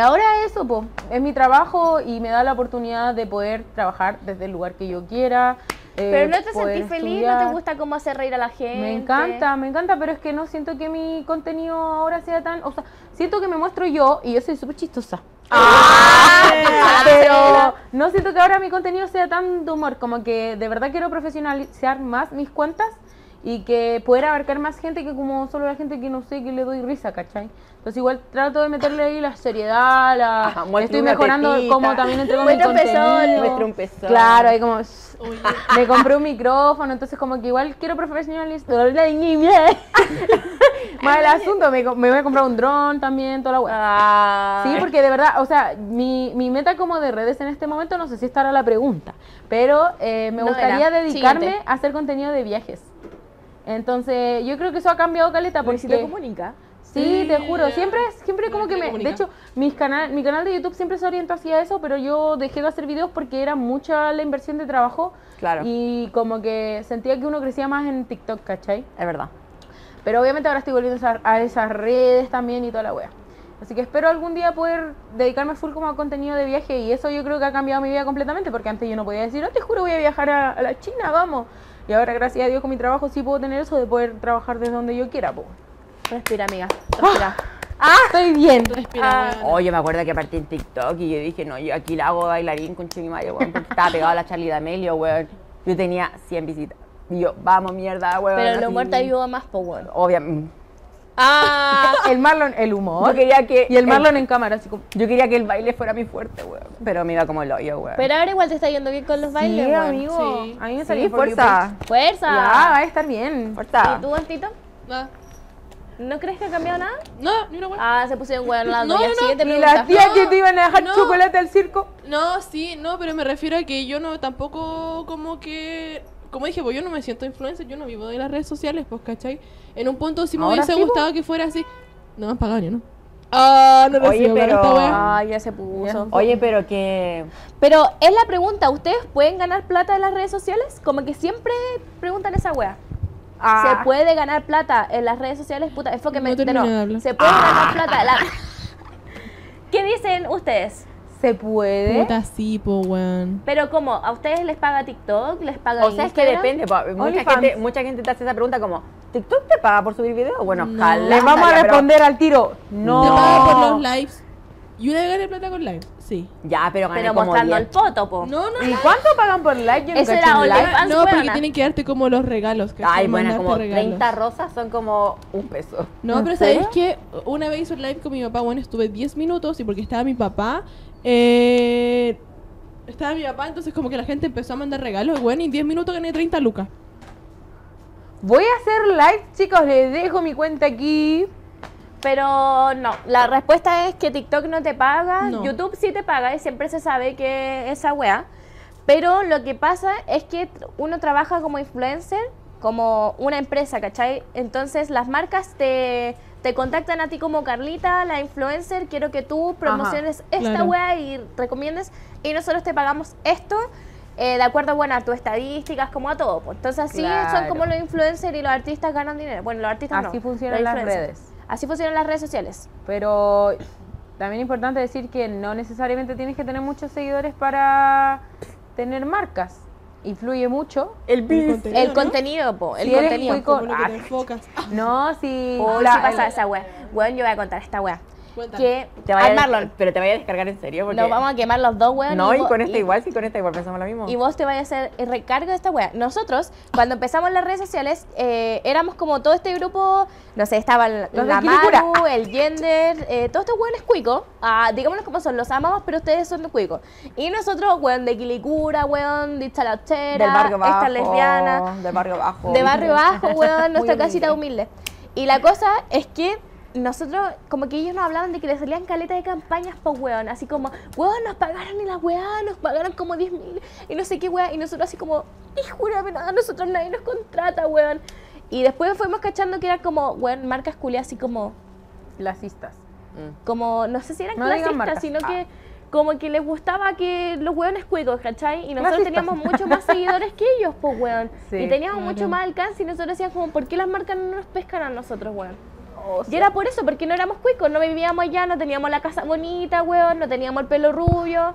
Speaker 2: ahora eso, pues, es mi trabajo y me da la oportunidad de poder trabajar desde el lugar que yo quiera. eh,
Speaker 3: Pero no te sentís feliz, no te gusta cómo hacer reír a la gente.
Speaker 2: Me encanta, me encanta, pero es que no siento que mi contenido ahora sea tan, o sea, siento que me muestro yo y yo soy súper chistosa. pero no siento que ahora mi contenido sea tan de humor, como que de verdad quiero profesionalizar más mis cuentas y que poder abarcar más gente que como solo la gente que no sé, que le doy risa, ¿cachai? Entonces igual trato de meterle ahí la seriedad, la...
Speaker 1: Ajá,
Speaker 2: estoy mejorando
Speaker 1: tetita.
Speaker 2: como también entrego mi contenido.
Speaker 1: un pezón.
Speaker 2: Claro, ahí como...
Speaker 4: Oye,
Speaker 2: Me compré un micrófono, entonces como que igual quiero profesionalizar. Más el asunto, me, voy a comprar un dron también, toda la.
Speaker 3: Ah.
Speaker 2: Sí, porque de verdad, o sea, mi, mi meta como de redes en este momento, no sé si estará la pregunta, pero eh, me
Speaker 3: No
Speaker 2: gustaría
Speaker 3: era.
Speaker 2: dedicarme
Speaker 3: Siguiente.
Speaker 2: a hacer contenido de viajes. Entonces, yo creo que eso ha cambiado caleta porque...
Speaker 3: comunica.
Speaker 2: Sí, te juro, siempre, siempre como que me... De hecho, mis canal, mi canal de YouTube siempre se orientó hacia eso, pero yo dejé de hacer videos porque era mucha la inversión de trabajo
Speaker 1: Claro,
Speaker 2: y como que sentía que uno crecía más en TikTok, ¿cachai?
Speaker 1: es verdad.
Speaker 2: Pero obviamente ahora estoy volviendo a esas- redes también y toda la wea. Así que espero algún día poder dedicarme full como a contenido de viaje y eso yo creo que ha cambiado mi vida completamente porque antes yo no podía decir, no te juro voy a viajar a, a la China, vamos. Y ahora gracias a Dios con mi trabajo sí puedo tener eso de poder trabajar desde donde yo quiera, po.
Speaker 3: Respira, amiga. Respira.
Speaker 2: Ah, estoy bien.
Speaker 4: respira, weón.
Speaker 1: Oye, me acuerdo que partí en TikTok y yo dije, no, yo aquí la hago bailarín con Chimimayo, weón, porque estaba pegado a la Charlie D'Amelio, weón. Yo tenía 100 visitas. Y yo, vamos, mierda, weón.
Speaker 3: Pero el
Speaker 1: así.
Speaker 3: humor te ayuda más, po, weón.
Speaker 1: Obviamente.
Speaker 3: Ah.
Speaker 2: El Marlon, el humor.
Speaker 1: Yo quería que
Speaker 2: Y el Marlon en cámara, así como...
Speaker 1: Yo quería que el baile fuera mi fuerte, weón. Pero me iba como el hoyo, weón.
Speaker 3: Pero ahora igual te está yendo bien con los bailes,
Speaker 2: Sí,
Speaker 3: weón.
Speaker 2: amigo.
Speaker 4: Sí.
Speaker 2: A mí me
Speaker 1: Sí,
Speaker 2: salió por
Speaker 1: fuerza.
Speaker 3: Fuerza.
Speaker 2: Ya, va a estar bien.
Speaker 1: Fuerza.
Speaker 3: ¿Y tú, Antito?
Speaker 4: Nada.
Speaker 3: ¿No crees que ha cambiado nada?
Speaker 4: No, ni una weón.
Speaker 3: Ah, se pusieron
Speaker 4: No,
Speaker 3: dos. Ya,
Speaker 4: no, no.
Speaker 3: siguiente
Speaker 2: Y
Speaker 3: pregunta.
Speaker 2: las tías
Speaker 4: No,
Speaker 2: que te iban a dejar
Speaker 4: no.
Speaker 2: chocolate al circo.
Speaker 4: No, sí, no, pero me refiero a que yo no tampoco como que... Como dije, pues yo no me siento influencer, yo no vivo de las redes sociales, pues, ¿cachai? En un punto sí me hubiese
Speaker 2: sí,
Speaker 4: gustado que fuera así. No me han pagado ni no. Ah, no
Speaker 1: Oye, pero-.
Speaker 3: Ah, ya se puso.
Speaker 1: Oye, pero que.
Speaker 3: Pero es la pregunta, ¿ustedes pueden ganar plata en las redes sociales? Como que siempre preguntan esa wea.
Speaker 2: Ah.
Speaker 3: ¿Se puede ganar plata en las redes sociales? Puta,
Speaker 4: no.
Speaker 3: de
Speaker 4: hablar.
Speaker 3: ¿Se puede ganar plata? en la- ¿Qué dicen ustedes?
Speaker 2: ¿Se puede?
Speaker 4: Puta sí, po, weón.
Speaker 3: Pero ¿cómo? ¿A ustedes les paga TikTok? ¿Les paga
Speaker 1: O sea, es que depende. po. Mucha gente, mucha gente te hace esa pregunta como: ¿TikTok te paga por subir videos? Bueno,
Speaker 4: No.
Speaker 1: ojalá.
Speaker 2: Les vamos a
Speaker 1: pero-
Speaker 2: responder al tiro. No.
Speaker 4: Te paga por los lives. ¿Y una vez gané plata con lives? Sí.
Speaker 1: Ya, pero gané
Speaker 3: Pero
Speaker 1: como
Speaker 3: mostrando
Speaker 1: 10.
Speaker 3: el poto, po.
Speaker 4: No, no,
Speaker 2: ¿Y
Speaker 4: no.
Speaker 2: cuánto pagan por like? Yo
Speaker 3: Eso
Speaker 2: nunca
Speaker 3: era
Speaker 2: he hecho un
Speaker 3: OnlyFans.
Speaker 2: like.
Speaker 3: Fans,
Speaker 4: No, porque
Speaker 3: weona.
Speaker 4: tienen que darte como los regalos.
Speaker 1: Ay, bueno,
Speaker 4: Mandarte
Speaker 1: como
Speaker 4: regalos.
Speaker 1: 30 rosas son como un peso.
Speaker 4: No,
Speaker 2: ¿En
Speaker 4: pero
Speaker 2: serio?
Speaker 4: ¿sabéis que Una vez hice un live con mi papá, bueno, estuve 10 minutos y porque estaba mi papá, eh, estaba mi papá, entonces como que la gente empezó a mandar regalos, bueno, y en 10 minutos gané 30 lucas.
Speaker 2: Voy a hacer live, chicos. Les dejo mi cuenta aquí.
Speaker 3: Pero no, la respuesta es que TikTok no te paga,
Speaker 4: No.
Speaker 3: YouTube sí te paga y siempre se sabe que esa wea. Pero lo que pasa es que uno trabaja como influencer, como una empresa, ¿cachai? Entonces las marcas te, te contactan a ti como Carlita, la influencer, quiero que tú promociones esta
Speaker 4: Claro.
Speaker 3: wea y recomiendes y nosotros te pagamos esto. eh, de acuerdo bueno, a tus estadísticas, como a todo. pues. Entonces así son como los influencers y los artistas ganan dinero. Bueno, los artistas no.
Speaker 2: Así funcionan las redes.
Speaker 3: Así funcionan las redes sociales.
Speaker 2: Pero también es importante decir que no necesariamente tienes que tener muchos seguidores para tener marcas. Influye mucho.
Speaker 1: El bis.
Speaker 3: El
Speaker 4: ¿no?
Speaker 3: contenido, po, el
Speaker 2: Si eres
Speaker 3: contenido.
Speaker 2: muy co-
Speaker 4: Como lo que
Speaker 2: Ah. No, si.
Speaker 3: Oh,
Speaker 2: la-
Speaker 3: sí pasa
Speaker 2: el-
Speaker 3: esa wea. Bueno, yo voy a contar esta wea.
Speaker 4: Cuéntame.
Speaker 3: que
Speaker 1: Te vaya a-
Speaker 3: Marlon.
Speaker 1: Pero te vaya a descargar en serio. Porque...
Speaker 3: Nos vamos a quemar los dos, weón.
Speaker 1: No, y
Speaker 3: vo-
Speaker 1: con esta igual, sí, con esta igual pensamos lo mismo.
Speaker 3: y vos te vayas a hacer el recargo de esta wea. Nosotros, cuando empezamos las redes sociales, eh, éramos como todo este grupo, no sé, estaban
Speaker 2: Los de
Speaker 3: la. Maru, el Gender, eh, todos estos weones cuicos, ah, digámoslo como son, los amamos, pero ustedes son de cuicos. Y nosotros, weón, de Quilicura, weón, de Chalachera,
Speaker 1: del barrio bajo.
Speaker 3: esta lesbiana,
Speaker 1: Del barrio bajo.
Speaker 3: de barrio bajo, weón, nuestra casita humilde. Y la cosa es que nosotros, como que ellos nos hablaban de que les salían caletas de campañas, pues, weón. Así como, weón, nos pagaron y la weá, nos pagaron como 10 mil y no sé qué, weón. Y nosotros así como, y júrame nada, nosotros nadie nos contrata, weón. Y después fuimos cachando que era como, weón, marcas culias así como,
Speaker 2: Clasistas.
Speaker 1: Mm.
Speaker 3: como, no sé si eran
Speaker 2: No
Speaker 3: clasistas, sino
Speaker 2: Ah.
Speaker 3: que como que les gustaba que los weones cuicos, ¿cachai? Y nosotros
Speaker 2: Clasistas.
Speaker 3: teníamos mucho más seguidores que ellos, pues, weón.
Speaker 2: Sí,
Speaker 3: y teníamos mucho más alcance y nosotros decíamos como, ¿por qué las marcas no nos pescan a nosotros, weón? Y era por eso, porque no éramos cuicos, no vivíamos allá, no teníamos la casa bonita, weón, no teníamos el pelo rubio.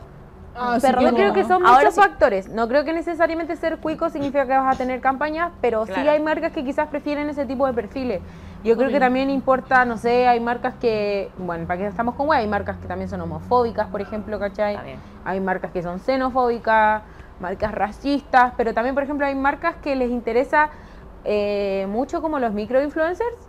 Speaker 4: Ah,
Speaker 3: Pero
Speaker 4: sí,
Speaker 2: Yo
Speaker 3: no.
Speaker 2: creo que son
Speaker 3: Ahora
Speaker 2: muchos
Speaker 3: sí.
Speaker 2: factores. No creo que necesariamente ser cuico significa que vas a tener campañas, pero sí
Speaker 1: Claro.
Speaker 2: hay marcas que quizás prefieren ese tipo de perfiles. Yo creo que también importa, no sé, hay marcas que, bueno, para que estamos con wea, hay marcas que también son homofóbicas, por ejemplo, ¿cachai? Hay marcas que son xenofóbicas, marcas racistas, pero también, por ejemplo, hay marcas que les interesa eh, mucho como los microinfluencers.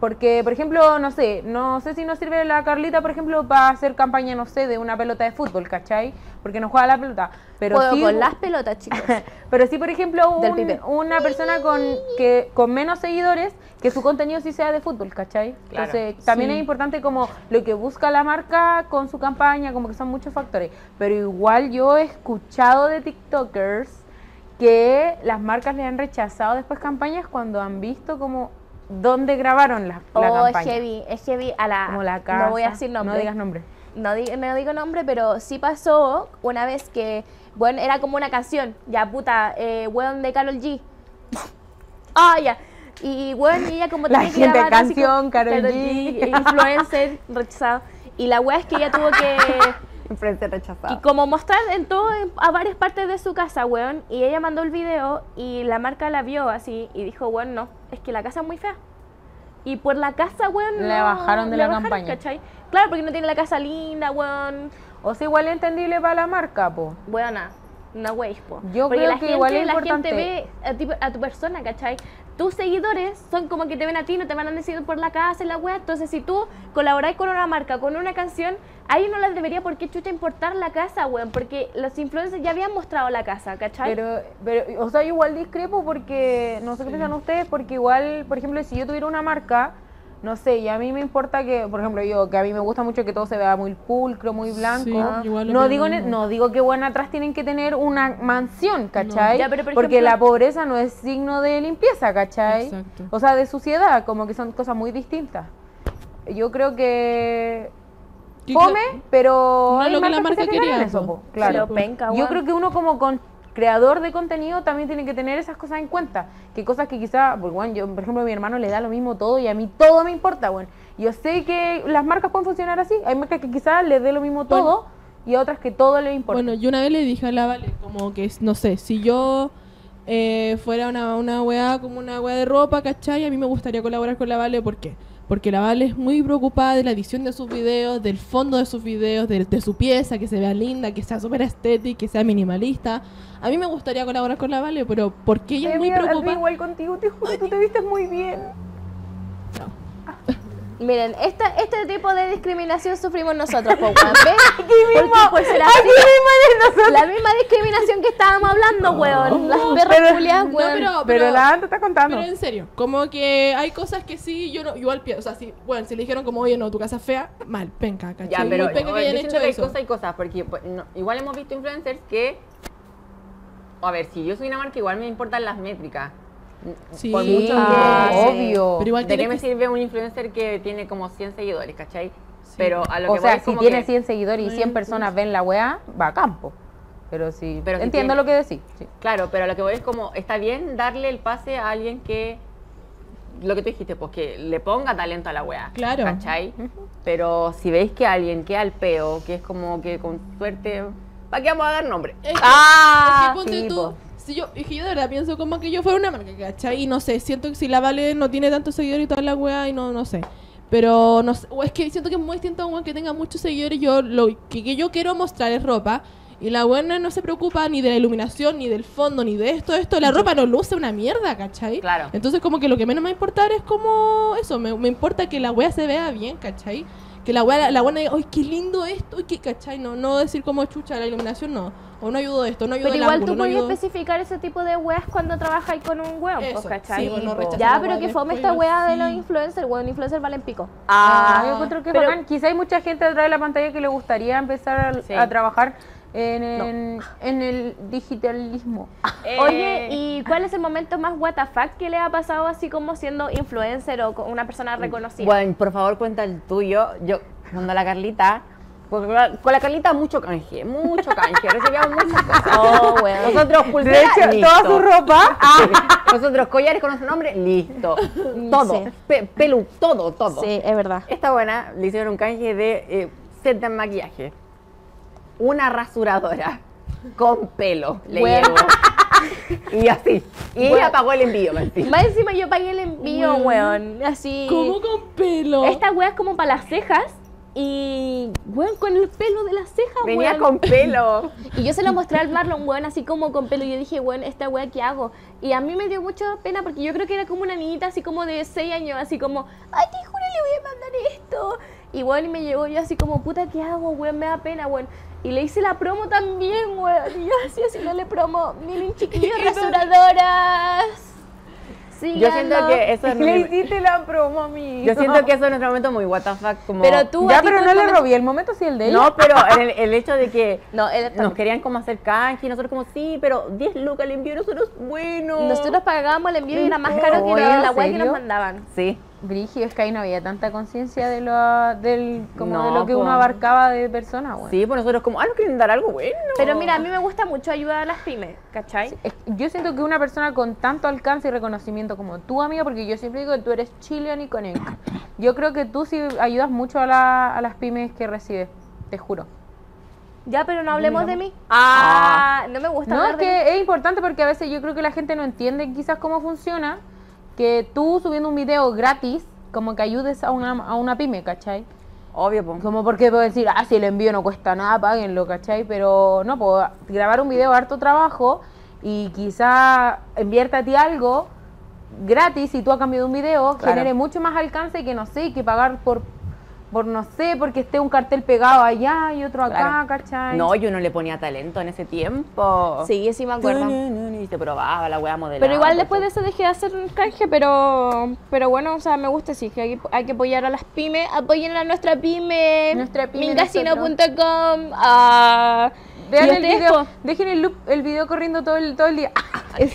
Speaker 2: Porque, por ejemplo, no sé, no sé si nos sirve la Carlita, por ejemplo, para hacer campaña, no sé, de una pelota de fútbol, ¿cachai? Porque no juega la pelota. Pero
Speaker 3: Puedo
Speaker 2: sí,
Speaker 3: con las pelotas, chicos.
Speaker 2: pero sí, por ejemplo, un- una persona con, que, con menos seguidores, que su contenido sí sea de fútbol, ¿cachai?
Speaker 1: Claro.
Speaker 2: Entonces, también
Speaker 4: Sí.
Speaker 2: es importante como lo que busca la marca con su campaña, como que son muchos factores. Pero igual yo he escuchado de TikTokers que las marcas le han rechazado después campañas cuando han visto como dónde grabaron la, la
Speaker 3: Oh, es
Speaker 2: campaña.
Speaker 3: heavy, es heavy a la...
Speaker 2: Como la casa.
Speaker 3: No voy a decir nombre.
Speaker 2: No digas nombre.
Speaker 3: no, di- no digo nombre, pero sí pasó una vez que, bueno, era como una canción, ya puta, eh, weón de Carol G. ah, ya. Y bueno, y ella como
Speaker 2: La
Speaker 3: tenía que
Speaker 2: gente,
Speaker 3: grabar así como-
Speaker 2: canción, Karol G.
Speaker 3: influencer, rechazado. Y la wea es que ella tuvo que, y
Speaker 1: rechazado.
Speaker 3: como mostrar en todo, a varias partes de su casa, weón. Y ella mandó el video y la marca la vio así y dijo, weón, no, es que la casa es muy fea. Y por la casa, weón,
Speaker 2: Le
Speaker 3: no-
Speaker 2: bajaron de
Speaker 3: le
Speaker 2: la
Speaker 3: bajaron,
Speaker 2: campaña.
Speaker 3: ¿cachai? Claro, porque no tiene la casa linda, weón.
Speaker 2: O sea, igual es entendible para la marca, po.
Speaker 3: Buena, no weis, po.
Speaker 2: Yo
Speaker 3: Porque
Speaker 2: creo
Speaker 3: la
Speaker 2: que
Speaker 3: gente,
Speaker 2: igual es
Speaker 3: la
Speaker 2: importante.
Speaker 3: gente ve a, ti- a tu persona, ¿cachai? Tus seguidores son como que te ven a ti, no te van a decir por la casa y la web. Entonces, si tú colaboráis con una marca, con una canción, ahí no les debería por qué chucha importar la casa, weón. Porque los influencers ya habían mostrado la casa, ¿cachai?
Speaker 2: Pero, pero, o sea, yo igual discrepo porque, no sé qué piensan ustedes, porque igual, por ejemplo, si yo tuviera una marca, no sé, y a mí me importa que, por ejemplo, yo, que a mí me gusta mucho que todo se vea muy pulcro, muy blanco.
Speaker 4: Sí, igual
Speaker 2: no, digo,
Speaker 4: mismo.
Speaker 2: no digo que bueno atrás tienen que tener una mansión, ¿cachai?
Speaker 3: Ya, pero por
Speaker 2: porque
Speaker 3: ejemplo-
Speaker 2: la pobreza no es signo de limpieza, ¿cachai?
Speaker 4: Exacto.
Speaker 2: O sea, de suciedad, como que son cosas muy distintas. Yo creo que fome,
Speaker 4: cla-
Speaker 2: pero
Speaker 4: No es
Speaker 2: hay
Speaker 4: lo que la marca quería,
Speaker 2: eso,
Speaker 4: po.
Speaker 2: claro.
Speaker 3: Penca,
Speaker 2: Yo creo que uno como con creador de contenido también tiene que tener esas cosas en cuenta. Que cosas que quizá, pues bueno, yo, por ejemplo, a mi hermano le da lo mismo todo y a mí todo me importa, bueno. Yo sé que las marcas pueden funcionar así. Hay marcas que quizá le dé lo mismo todo y a otras que todo le importa.
Speaker 4: Bueno, yo una vez le dije a la Vale, como que, no sé, si yo eh, fuera una, una weá como una weá de ropa, ¿cachai? A mí me gustaría colaborar con la Vale, ¿por qué? Porque la Vale es muy preocupada de la edición de sus videos, del fondo de sus videos, de, de su pieza, que se vea linda, que sea súper estética, que sea minimalista. A mí me gustaría colaborar con la Vale, pero porque ella es muy preocupada.
Speaker 2: igual contigo, te juro, tú te vistes muy bien.
Speaker 3: Miren, esta, este tipo de discriminación sufrimos nosotros, po, weón. ¿Ves? Porque por ser así, la misma discriminación que estábamos hablando, weón. Las perras
Speaker 2: Pero-
Speaker 3: culiadas,
Speaker 4: No,
Speaker 3: weón.
Speaker 4: pero,
Speaker 2: Pero,
Speaker 4: pero-
Speaker 2: la Anta está contando.
Speaker 4: Pero en serio, como que hay cosas que sí, yo no, igual pienso, o sea, si, bueno, si le dijeron como, oye, no, tu casa es fea, mal, penca, ¿cachai?
Speaker 1: Ya, pero
Speaker 4: Muy penca
Speaker 1: yo
Speaker 4: que hayan hecho
Speaker 1: que hay
Speaker 4: eso.
Speaker 1: cosas y cosas, porque pues, no- igual hemos visto influencers que, a ver, si yo soy una marca, igual me importan las métricas.
Speaker 4: Sí,
Speaker 1: Por mucho
Speaker 2: Ah,
Speaker 1: que...
Speaker 2: obvio.
Speaker 4: Pero igual
Speaker 1: ¿De qué me
Speaker 4: que-
Speaker 1: sirve un influencer que tiene como 100 seguidores, cachai? Pero a lo
Speaker 2: O
Speaker 1: que
Speaker 2: sea,
Speaker 1: voy es
Speaker 2: si
Speaker 1: como
Speaker 2: tiene
Speaker 1: que-
Speaker 2: 100 seguidores y 100
Speaker 4: Mm,
Speaker 2: personas ven la weá, va a campo. Pero sí,
Speaker 1: Pero si
Speaker 2: entiendo
Speaker 1: tiene-
Speaker 2: lo que decís. sí.
Speaker 1: Claro, pero a lo que voy es como, está bien darle el pase a alguien que, lo que tú dijiste, pues que le ponga talento a la wea.
Speaker 4: Claro.
Speaker 1: ¿Cachai? Pero si veis que alguien queda al peo, que es como que con suerte, ¿para qué vamos a dar nombre?
Speaker 4: Es que-
Speaker 2: Ah,
Speaker 4: es que ponte
Speaker 2: sí,
Speaker 4: tú,
Speaker 2: po.
Speaker 4: Si yo, es que yo de verdad pienso como que yo fuera una marca, ¿cachai? Y no sé, siento que si la Vale no tiene tantos seguidores y toda la weá, y no, no sé. Pero no sé, o es que siento que es muy distinto a un weón que tenga muchos seguidores. Yo lo que, que yo quiero mostrar es ropa. Y la buena no se preocupa ni de la iluminación, ni del fondo, ni de esto, esto. La ropa no luce una mierda, ¿cachai?
Speaker 1: Claro.
Speaker 4: Entonces como que lo que menos me va a importar es como eso. Me, me importa que la wea se vea bien, ¿cachai? Que la wea, la buena diga, ¡ay, qué lindo esto! ¡Ay, qué cachai! No, no decir como chucha la iluminación, no. O no ayudó esto, no ayudó
Speaker 3: Pero
Speaker 4: el
Speaker 3: igual
Speaker 4: ángulo,
Speaker 3: tú
Speaker 4: no ayudó-
Speaker 3: especificar ese tipo de weas cuando trabajas con un weón, pues,
Speaker 4: Eso,
Speaker 3: ¿cachai?
Speaker 4: sí, bueno,
Speaker 3: ya, pero que fome esta wea de
Speaker 4: sí.
Speaker 3: los influencers, weón, influencers valen pico.
Speaker 2: Ah, yo encuentro que
Speaker 3: pero-
Speaker 2: bacán. Quizá hay mucha gente detrás de la pantalla que le gustaría empezar a,
Speaker 1: Sí.
Speaker 2: a trabajar en, en, en el digitalismo.
Speaker 1: Eh,
Speaker 3: Oye, ¿y cuál es el momento más WTF que le ha pasado así como siendo influencer o una persona reconocida?
Speaker 1: Bueno, por favor, cuenta el tuyo. Yo, cuando la Carlita. Porque con la- con la Carlita mucho canje, mucho canje, recibíamos muchas cosas.
Speaker 3: Oh, weón.
Speaker 1: Nosotros
Speaker 2: De
Speaker 1: pulseras,
Speaker 2: hecho,
Speaker 1: listo.
Speaker 2: toda su ropa.
Speaker 1: Ah, nosotros collares con nuestro nombre, listo. Todo,
Speaker 3: Sí.
Speaker 1: pe- pelu, todo, todo.
Speaker 3: Sí, es verdad.
Speaker 1: Esta buena le hicieron un canje de eh, set de maquillaje. Una rasuradora con pelo le
Speaker 3: Bueno.
Speaker 1: llegó. Y así. Y
Speaker 3: Bueno.
Speaker 1: ella pagó el envío, encima.
Speaker 3: Más encima yo pagué el envío,
Speaker 4: Weón.
Speaker 3: weón. Así.
Speaker 4: ¿Cómo con pelo?
Speaker 3: Esta wea es como para las cejas. Y, weón, con el pelo de las cejas,
Speaker 1: Venía
Speaker 3: weón.
Speaker 1: con pelo.
Speaker 3: Y yo se lo mostré al Marlon, weón, así como con pelo. Y yo dije, weón, esta weá, ¿qué hago? Y a mí me dio mucha pena porque yo creo que era como una niñita así como de 6 años, así como, ay, te juro, le voy a mandar esto. Y weón, y me llegó yo así como, puta, ¿qué hago, weón? Me da pena, weón. Y le hice la promo también, weón. Y yo así haciéndole promo. Miren, chiquillos, rasuradoras. Sí,
Speaker 1: Yo siento que eso es
Speaker 2: Le hiciste la promo a mí.
Speaker 1: Yo siento que eso en nuestro momento muy what the fuck, como...
Speaker 3: Pero tú,
Speaker 2: Ya, pero no le
Speaker 3: momento-
Speaker 2: robé el momento, sí, el de ella.
Speaker 1: No, pero el, el hecho de que
Speaker 3: No, él
Speaker 1: nos querían como hacer canje y nosotros como, sí, pero 10 lucas el envío, nosotros, bueno.
Speaker 3: Nosotros pagábamos el envío y era más caro que la,
Speaker 2: ¿en
Speaker 3: la weá que nos mandaban.
Speaker 1: Sí.
Speaker 2: Brígido, es que ahí no había tanta conciencia de lo, del, como de lo que
Speaker 1: po.
Speaker 2: uno abarcaba de persona, güey.
Speaker 1: Sí, pues nosotros como, ah, nos quieren dar algo bueno.
Speaker 3: Pero mira, a mí me gusta mucho ayudar a las pymes, ¿cachai?
Speaker 2: Es- Yo siento que una persona con tanto alcance y reconocimiento como tú, amiga, porque yo siempre digo que tú eres Chilean y Connect. Yo creo que tú sí ayudas mucho a, la- a las pymes que recibes, te juro.
Speaker 3: Ya, pero no hablemos de mí. Ah, no me gusta
Speaker 2: No, es
Speaker 3: hablar de mí.
Speaker 2: que es importante porque a veces yo creo que la gente no entiende quizás cómo funciona, que tú subiendo un video gratis, como que ayudes a una, a una pyme, ¿cachai?
Speaker 1: Obvio, pues.
Speaker 2: Como porque puedo decir, ah, si el envío no cuesta nada, páguenlo, ¿cachai? Pero no, pues grabar un video harto trabajo y quizá ti algo gratis y tú a cambio de un video
Speaker 1: Claro.
Speaker 2: genere mucho más alcance que no sé, que pagar por, por no sé, porque esté un cartel pegado allá y otro acá,
Speaker 1: Claro.
Speaker 2: ¿cachai?
Speaker 1: No, yo no le ponía talento en ese tiempo.
Speaker 3: Sí, sí me acuerdo.
Speaker 1: Y se probaba la wea modelada.
Speaker 3: Pero igual después de eso dejé de hacer un canje, pero pero bueno, o sea, me gusta sí, que hay, hay que apoyar a las pymes, apoyen a nuestra pyme,
Speaker 2: Nuestra pyme,
Speaker 3: mingacino.com, ah,
Speaker 2: Vean el video, dejen el, loop, el video corriendo todo el, todo el día.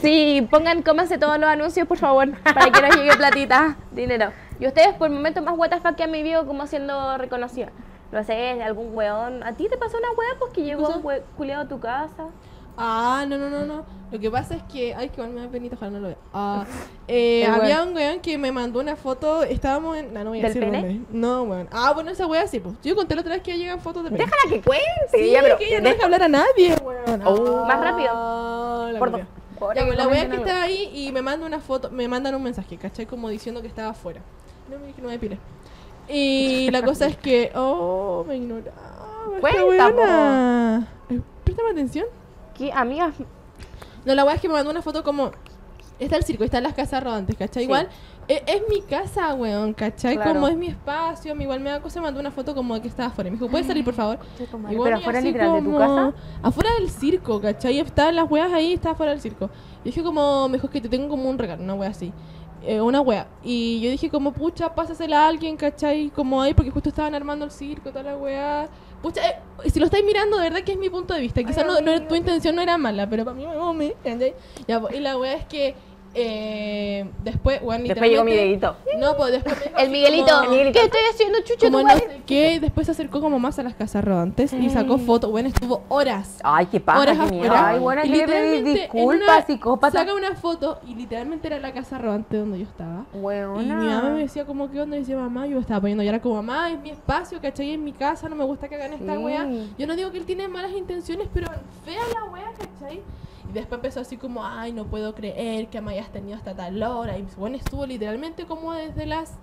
Speaker 3: Sí, pongan, cómanse todos los anuncios, por favor, para que nos llegue platita, dinero. Y ustedes, por el momento más WTF que han vivido como siendo reconocida. No sé, algún weón. ¿A ti te pasó una wea pues que llegó un culiado a tu casa?
Speaker 4: Ah, no, no, no, no. Lo que pasa es que. Ay, que igual me da penita, ojalá no lo vea. Ah, eh, había un weón que me mandó una foto. Estábamos en. No, no voy a
Speaker 3: ¿Del
Speaker 4: decir
Speaker 3: pene?
Speaker 4: dónde. No, weón. Ah, bueno, esa wea sí, pues. Yo conté la otra vez que llegan fotos de pene.
Speaker 1: Déjala que cuente.
Speaker 4: Sí,
Speaker 1: ya, pero
Speaker 4: que ella no
Speaker 1: de-
Speaker 4: deja hablar a nadie, weón.
Speaker 1: Oh.
Speaker 3: Más rápido.
Speaker 4: Ah, la
Speaker 1: Por
Speaker 2: que
Speaker 4: pues, la wea que está ahí y me manda una foto, me mandan un mensaje, ¿cachai? Como diciendo que estaba afuera. No me dije, no me pile. Y la cosa es que, oh, me ignoraba.
Speaker 1: Cuenta.
Speaker 4: Eh, Préstame atención.
Speaker 3: ¿Qué, amiga?
Speaker 4: No, la weá es que me mandó una foto como. Está el circo, están las casas rodantes, ¿cachai? Igual e- es, mi casa, weón, ¿cachai?
Speaker 2: Claro.
Speaker 4: Como es mi espacio, igual me da cosa, me mandó una foto como de que estaba afuera. Me dijo, ¿puedes salir, por favor? Y bueno,
Speaker 2: Pero
Speaker 4: y
Speaker 2: afuera literal de tu casa.
Speaker 4: Afuera del circo, ¿cachai? Estaban las weas ahí, estaba afuera del circo. Y dije como, me dijo "Es que te tengo como un regalo, una wea así. Eh, una wea. Y yo dije como, pucha, pásasela a alguien, ¿cachai? Como ahí, porque justo estaban armando el circo, toda la wea. Pucha, eh, si lo estáis mirando, de verdad que es mi punto de vista. Quizás no, no- tu intención no era mala, pero para mí me mome, ¿cachai? Ya, pues, y la wea es que eh, después, weón,
Speaker 1: Después llegó mi
Speaker 4: literalmente-
Speaker 1: dedito.
Speaker 4: No, pues después
Speaker 3: El Miguelito.
Speaker 4: como-
Speaker 3: ¿Qué estoy haciendo, chucho?
Speaker 4: como no sé qué, y después se acercó como más a las casas rodantes y sacó fotos. Bueno, estuvo horas.
Speaker 1: Ay, qué paja,
Speaker 4: horas
Speaker 1: qué miedo.
Speaker 2: Ay, bueno,
Speaker 4: Y
Speaker 2: que le pedí
Speaker 4: literalmente en
Speaker 2: disculpas,
Speaker 4: una-
Speaker 2: psicópata.
Speaker 4: Saca una foto y literalmente era la casa rodante donde yo estaba. Y
Speaker 2: Weona.
Speaker 4: mi mamá me decía como, ¿qué onda? Y decía, mamá, yo me estaba poniendo, y era como, mamá, es mi espacio, ¿cachai? Es mi casa, no me gusta que hagan esta
Speaker 2: Sí.
Speaker 4: wea. Yo no digo que él tiene malas intenciones, pero fea la wea, ¿cachai? Y después empezó así como, ay, no puedo creer que me hayas tenido hasta tal hora. Y bueno, estuvo literalmente como desde las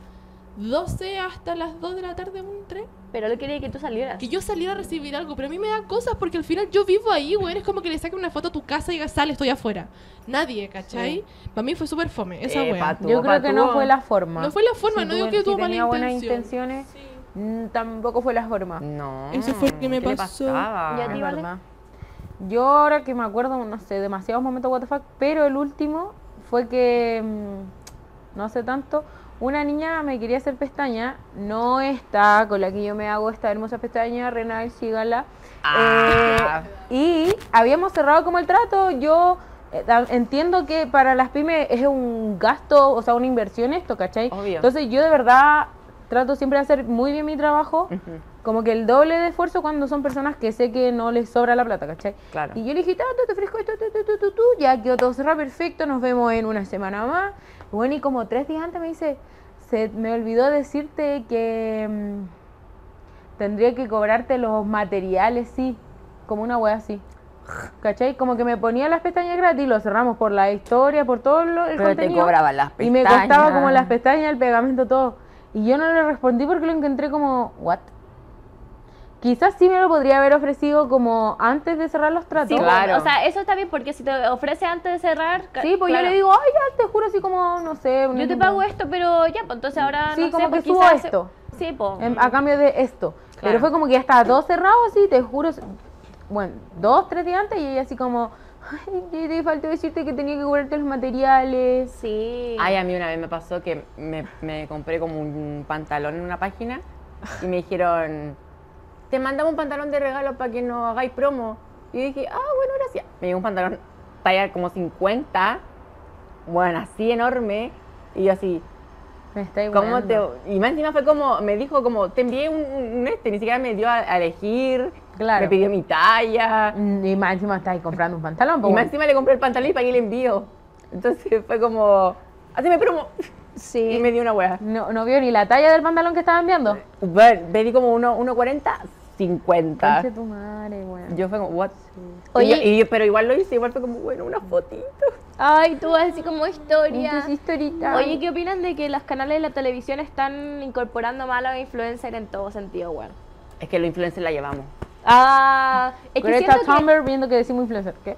Speaker 4: 12 hasta las 2 de la tarde, un tren.
Speaker 3: Pero él quería que tú salieras.
Speaker 4: Que yo saliera a recibir algo, pero a mí me da cosas porque al final yo vivo ahí, güey. Es como que le saquen una foto a tu casa y digas, sale, estoy afuera. Nadie, ¿cachai? Para mí fue súper fome, esa
Speaker 1: Eh,
Speaker 4: wea.
Speaker 1: pa' tú.
Speaker 2: Yo creo que no fue la forma.
Speaker 4: No fue la forma,
Speaker 2: Si
Speaker 4: no digo
Speaker 2: tuvo-
Speaker 4: que
Speaker 2: si
Speaker 4: tuvo mala
Speaker 2: tenía buenas
Speaker 4: intención.
Speaker 2: intenciones,
Speaker 4: Sí.
Speaker 2: mm, tampoco fue la forma.
Speaker 1: No.
Speaker 4: Eso fue lo que me
Speaker 1: ¿qué le
Speaker 4: pasó.
Speaker 1: pasaba?
Speaker 3: Ti, Vale?
Speaker 2: Yo ahora que me acuerdo, no sé, demasiados momentos what the fuck, pero el último fue que mm, no hace tanto, una niña me quería hacer pestaña, no esta con la que yo me hago esta hermosa pestaña, Renal, sígala.
Speaker 1: Ah.
Speaker 2: Eh, y habíamos cerrado como el trato, yo eh, entiendo que para las pymes es un gasto, o sea, una inversión esto, ¿cachai?
Speaker 1: Obvio.
Speaker 2: Entonces yo de verdad trato siempre de hacer muy bien mi trabajo
Speaker 1: Ujú.
Speaker 2: Como que el doble de esfuerzo cuando son personas que sé que no les sobra la plata, ¿cachai?
Speaker 1: Claro.
Speaker 2: Y yo le dije, te ofrezco esto, tu, tu, tu, tu, tu, ya quedó todo cerrado, perfecto, nos vemos en una semana más. Bueno, y como tres días antes me dice, se me olvidó decirte que mm, tendría que cobrarte los materiales, sí, como una wea así. ¿Cachai? Como que me ponía las pestañas gratis, lo cerramos por la historia, por todo lo, el
Speaker 1: Pero te
Speaker 2: contenido.
Speaker 1: cobraban las
Speaker 2: Y me costaba
Speaker 1: pestañas.
Speaker 2: como las pestañas, el pegamento, todo. Y yo no le respondí porque lo encontré como, ¿what? Quizás sí me lo podría haber ofrecido como antes de cerrar los tratos.
Speaker 3: Sí,
Speaker 1: Claro.
Speaker 3: o sea, eso está bien porque si te ofrece antes de cerrar.
Speaker 2: Sí, pues
Speaker 3: claro.
Speaker 2: yo le digo, ay, ya, te juro así como, no sé.
Speaker 3: Yo te pago esto, pero ya, pues entonces ahora.
Speaker 2: Sí,
Speaker 3: no
Speaker 2: como
Speaker 3: sé, pues
Speaker 2: que subo
Speaker 3: quizás-
Speaker 2: esto.
Speaker 3: Sí, pues.
Speaker 2: A cambio de esto. Pero fue como que ya estaba todo cerrado así, te juro. Bueno, dos, tres días antes y ella así como, ay, te, te faltó decirte que tenía que cobrarte los materiales.
Speaker 3: Sí.
Speaker 1: Ay, a mí una vez me pasó que me, me compré como un pantalón en una página y me dijeron, te mandamos un pantalón de regalo para que nos hagáis promo. Y dije, ah, bueno, gracias. Me llegó un pantalón talla como 50, bueno, así enorme. Y yo así,
Speaker 2: Me está
Speaker 1: ¿cómo te...? Y más encima fue como, me dijo como, te envié un, un este, ni siquiera me dio a, a elegir.
Speaker 2: Claro.
Speaker 1: Me pidió mi talla.
Speaker 2: Mm, Y más encima estáis comprando un pantalón.
Speaker 1: Y
Speaker 2: pues,
Speaker 1: más encima le compré el pantalón y pagué el envío. Entonces fue como, hazme promo.
Speaker 3: Sí.
Speaker 1: Y me dio una hueá.
Speaker 2: no, no vio ni la talla del pantalón que estaba enviando.
Speaker 1: Bueno, pedí como uno- 1.40, 50.
Speaker 2: Conche tu madre, weón.
Speaker 1: Yo fue como, what?
Speaker 3: Oye.
Speaker 1: Y pero igual lo hice, igual fue como, bueno, una fotito.
Speaker 3: Ay, tú vas así como historia.
Speaker 2: Muchas historitas.
Speaker 3: Oye, ¿qué opinan de que los canales de la televisión están incorporando más a los influencers en todo sentido, weón?
Speaker 1: Es que los influencers la llevamos.
Speaker 3: Ah, es que
Speaker 2: Greta
Speaker 3: siento que,
Speaker 2: Thunberg viendo que decimos influencer. ¿Qué?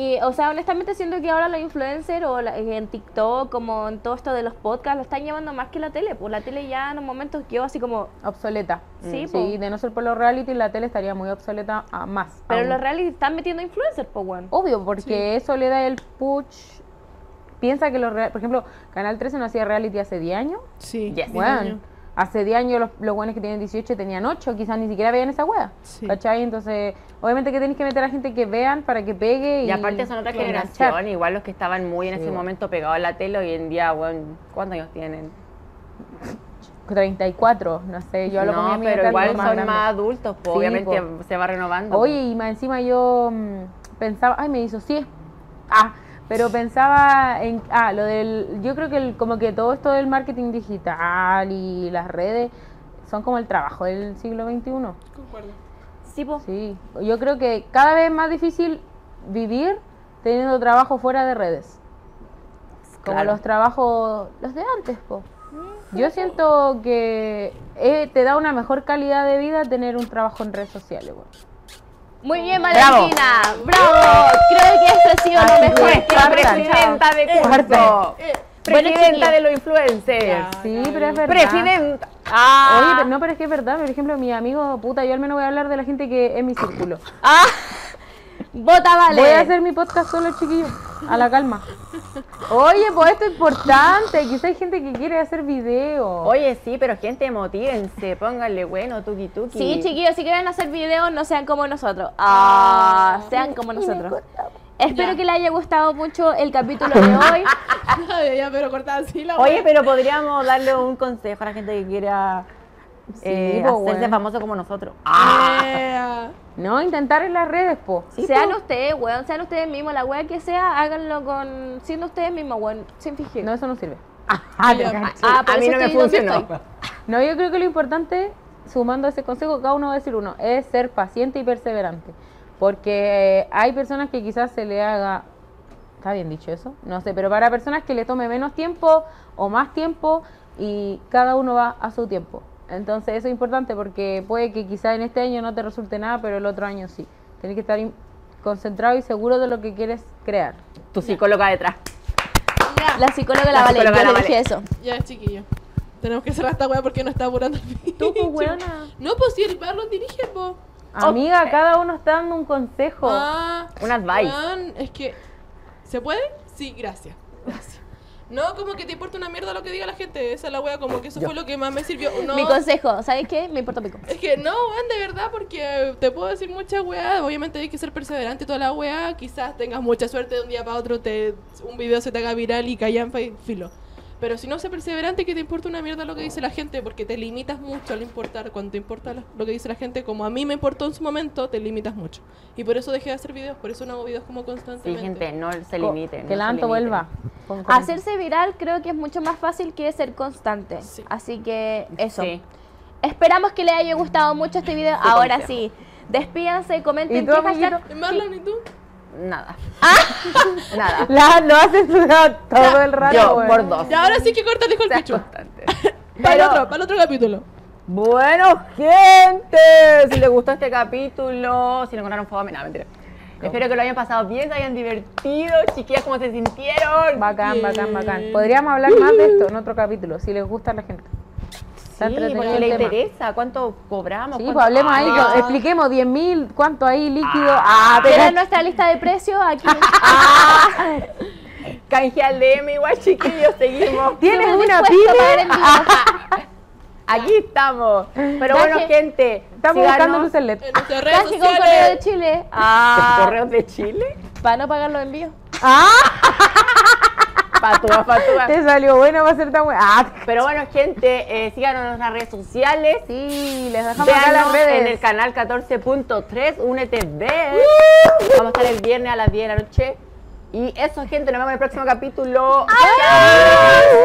Speaker 3: Y, o sea, honestamente siento que ahora los influencers o la- en TikTok, como en todo esto de los podcasts, lo están llevando más que la tele. Pues la tele ya en un momento quedó así como,
Speaker 2: Obsoleta.
Speaker 3: Sí, po.
Speaker 2: sí, de no ser por los reality, la tele estaría muy obsoleta a más.
Speaker 3: pero
Speaker 2: aún.
Speaker 3: los reality están metiendo influencers, pues, weón.
Speaker 2: Obvio, porque eso le da el push. Piensa que los por ejemplo, Canal 13 no hacía reality hace 10 años.
Speaker 4: Sí.
Speaker 1: Yes.
Speaker 4: diez
Speaker 2: Bueno,
Speaker 4: años.
Speaker 2: Hace 10 años los, los buenos que tienen 18 tenían 8, quizás ni siquiera veían esa wea.
Speaker 4: Sí.
Speaker 2: ¿Cachai? Entonces, obviamente que tenéis que meter a gente que vean para que pegue. Y,
Speaker 1: Y aparte son otra generación,
Speaker 2: enganchar.
Speaker 1: igual los que estaban muy en
Speaker 2: Sí,
Speaker 1: ese
Speaker 2: bueno.
Speaker 1: momento pegados a la tele, hoy en día, bueno, ¿cuántos años tienen?
Speaker 2: 34, no sé, yo mi
Speaker 1: no, pero igual son más adultos, pues,
Speaker 2: Sí,
Speaker 1: obviamente
Speaker 2: po.
Speaker 1: se va renovando.
Speaker 2: Oye, y más encima yo mm, pensaba, ay, me hizo sí. Ah, pero pensaba en, ah, lo del, yo creo que el- como que todo esto del marketing digital y las redes son como el trabajo del siglo XXI.
Speaker 4: Concuerdo.
Speaker 3: Sí, pues.
Speaker 2: Sí, yo creo que cada vez es más difícil vivir teniendo trabajo fuera de redes. Como
Speaker 1: Claro.
Speaker 2: los trabajos, los de antes, po. Yo siento que eh, te da una mejor calidad de vida tener un trabajo en redes sociales, weón.
Speaker 3: Muy bien,
Speaker 1: Bravo.
Speaker 3: Valentina. Bravo. Creo que eso ha sido
Speaker 2: Así
Speaker 3: lo mejor que
Speaker 1: Nuestra
Speaker 3: hemos
Speaker 1: presidenta de curso.
Speaker 3: Bueno,
Speaker 1: Presidenta de los influencers.
Speaker 2: Sí, pero es verdad.
Speaker 1: Presidenta.
Speaker 3: Ah,
Speaker 2: Oye, pero, no, pero es que es verdad. Por ejemplo, mi amigo, puta, yo al menos voy a hablar de la gente que es mi círculo.
Speaker 3: ah. Vota, vale.
Speaker 2: Voy a hacer mi podcast solo, chiquillos. A la calma. Oye, pues esto es importante. Quizá hay gente que quiere hacer videos.
Speaker 1: Oye, sí, pero gente, motívense, pónganle bueno, tuki tuki.
Speaker 3: Sí, chiquillos, si quieren hacer videos, no sean como nosotros. Ah, sean como nosotros. Espero que les haya gustado mucho el capítulo de hoy.
Speaker 4: Ay, ya, pero cortada así la
Speaker 1: Oye, pero podríamos darle un consejo a la gente que quiera eh,
Speaker 2: po,
Speaker 1: hacerse
Speaker 2: weón.
Speaker 1: famoso como nosotros.
Speaker 4: Eh,
Speaker 2: No, intentar en las redes, po.
Speaker 3: sean ustedes, weón, sean ustedes mismos, la wea que sea, háganlo con siendo ustedes mismos, weón, sin fingir.
Speaker 2: No, eso no sirve.
Speaker 1: Ah.
Speaker 3: Ah, por
Speaker 1: a mí no me funcionó.
Speaker 2: No, yo creo que lo importante, sumando a ese consejo, cada uno va a decir uno, es ser paciente y perseverante. Porque hay personas que quizás se le haga, ¿está bien dicho eso? No sé, pero para personas que le tome menos tiempo o más tiempo, y cada uno va a su tiempo. Entonces eso es importante porque puede que quizá en este año no te resulte nada, pero el otro año sí. Tienes que estar in- concentrado y seguro de lo que quieres crear.
Speaker 1: Tu psicóloga detrás.
Speaker 4: Ya,
Speaker 3: La psicóloga la,
Speaker 1: La
Speaker 3: vale,
Speaker 1: psicóloga
Speaker 3: yo
Speaker 1: la
Speaker 3: le dije
Speaker 1: Vale.
Speaker 3: eso.
Speaker 4: ya, chiquillo. Tenemos que cerrar esta weá porque no está apurando el.
Speaker 2: Tú, pues, weona.
Speaker 4: No, pues si el bar lo dirige, po.
Speaker 2: Amiga, cada uno está dando un consejo.
Speaker 4: Ah,
Speaker 1: Un advice.
Speaker 4: es que. ¿Se puede? Sí, gracias. No, como que te importa una mierda lo que diga la gente. Esa es la wea, como que eso fue lo que más me sirvió. No,
Speaker 3: Mi consejo, ¿sabes qué? Me importa pico.
Speaker 4: Es que no, weón, de verdad, porque te puedo decir muchas weas. Obviamente hay que ser perseverante toda la wea. Quizás tengas mucha suerte de un día para otro, te, un video se te haga viral y callan filo. Pero si no sé perseverante, que te importa una mierda lo que dice la gente, porque te limitas mucho al importar. Cuando te importa lo, que dice la gente, como a mí me importó en su momento, te limitas mucho. Y por eso dejé de hacer videos, por eso no hago videos como
Speaker 1: Sí,
Speaker 4: constantemente.
Speaker 1: gente, no se
Speaker 2: Co-
Speaker 1: limiten.
Speaker 2: que
Speaker 1: no
Speaker 2: la
Speaker 1: se
Speaker 2: Anto vuelva. con- con-
Speaker 3: Hacerse viral creo que es mucho más fácil que ser constante.
Speaker 4: Sí.
Speaker 3: Así que eso.
Speaker 1: Sí.
Speaker 3: Esperamos que les haya gustado mucho este video. Ahora sí, despídanse,
Speaker 2: ¿Y
Speaker 3: comenten
Speaker 2: tú,
Speaker 3: qué hashtag.
Speaker 4: ¿Y Marlon y tú?
Speaker 1: Nada.
Speaker 3: Ah.
Speaker 1: Nada.
Speaker 2: La, lo haces todo el rato.
Speaker 1: Yo,
Speaker 2: weón.
Speaker 1: por dos.
Speaker 4: Y ahora sí que corta dijo el
Speaker 1: constante.
Speaker 4: Para el otro, para el otro capítulo.
Speaker 1: Bueno, gente, si les gustó este capítulo, si lo encontraron fome, no, mentira. Espero que lo hayan pasado bien, se hayan divertido, chiquillas, ¿cómo se sintieron?
Speaker 2: Bacán, bacán, bacán. Podríamos hablar más de esto en otro capítulo, si les gusta a la gente.
Speaker 1: Sí, porque le
Speaker 2: tema.
Speaker 1: interesa, ¿cuánto cobramos?
Speaker 2: Sí,
Speaker 1: ¿Cuánto-
Speaker 2: pues hablemos ahí,
Speaker 1: Ah,
Speaker 2: expliquemos 10 mil, cuánto hay líquido. Ah, te
Speaker 3: ¿Quieren
Speaker 2: ca-
Speaker 3: nuestra lista de precios? Aquí.
Speaker 1: Canje al DM igual, chiquillos, seguimos.
Speaker 2: ¿Tienes una pyme?
Speaker 1: Aquí estamos. Pero bueno, gente,
Speaker 2: Estamos buscando luces LED.
Speaker 4: En nuestras redes
Speaker 3: Canje con correo de. Chile
Speaker 1: Ah, correos de Chile.
Speaker 3: para no pagar los envíos.
Speaker 1: Patúa, patúa.
Speaker 2: Te salió bueno, va a ser tan bueno. Ah,
Speaker 1: Pero bueno, gente, eh, síganos en nuestras redes sociales.
Speaker 2: sí, les dejamos acá las
Speaker 1: Véanos
Speaker 2: redes.
Speaker 1: en el canal 14.3, únete de. Vamos a estar el viernes a las 10 de la noche. Y eso, gente, nos vemos en el próximo capítulo. ¡Chao!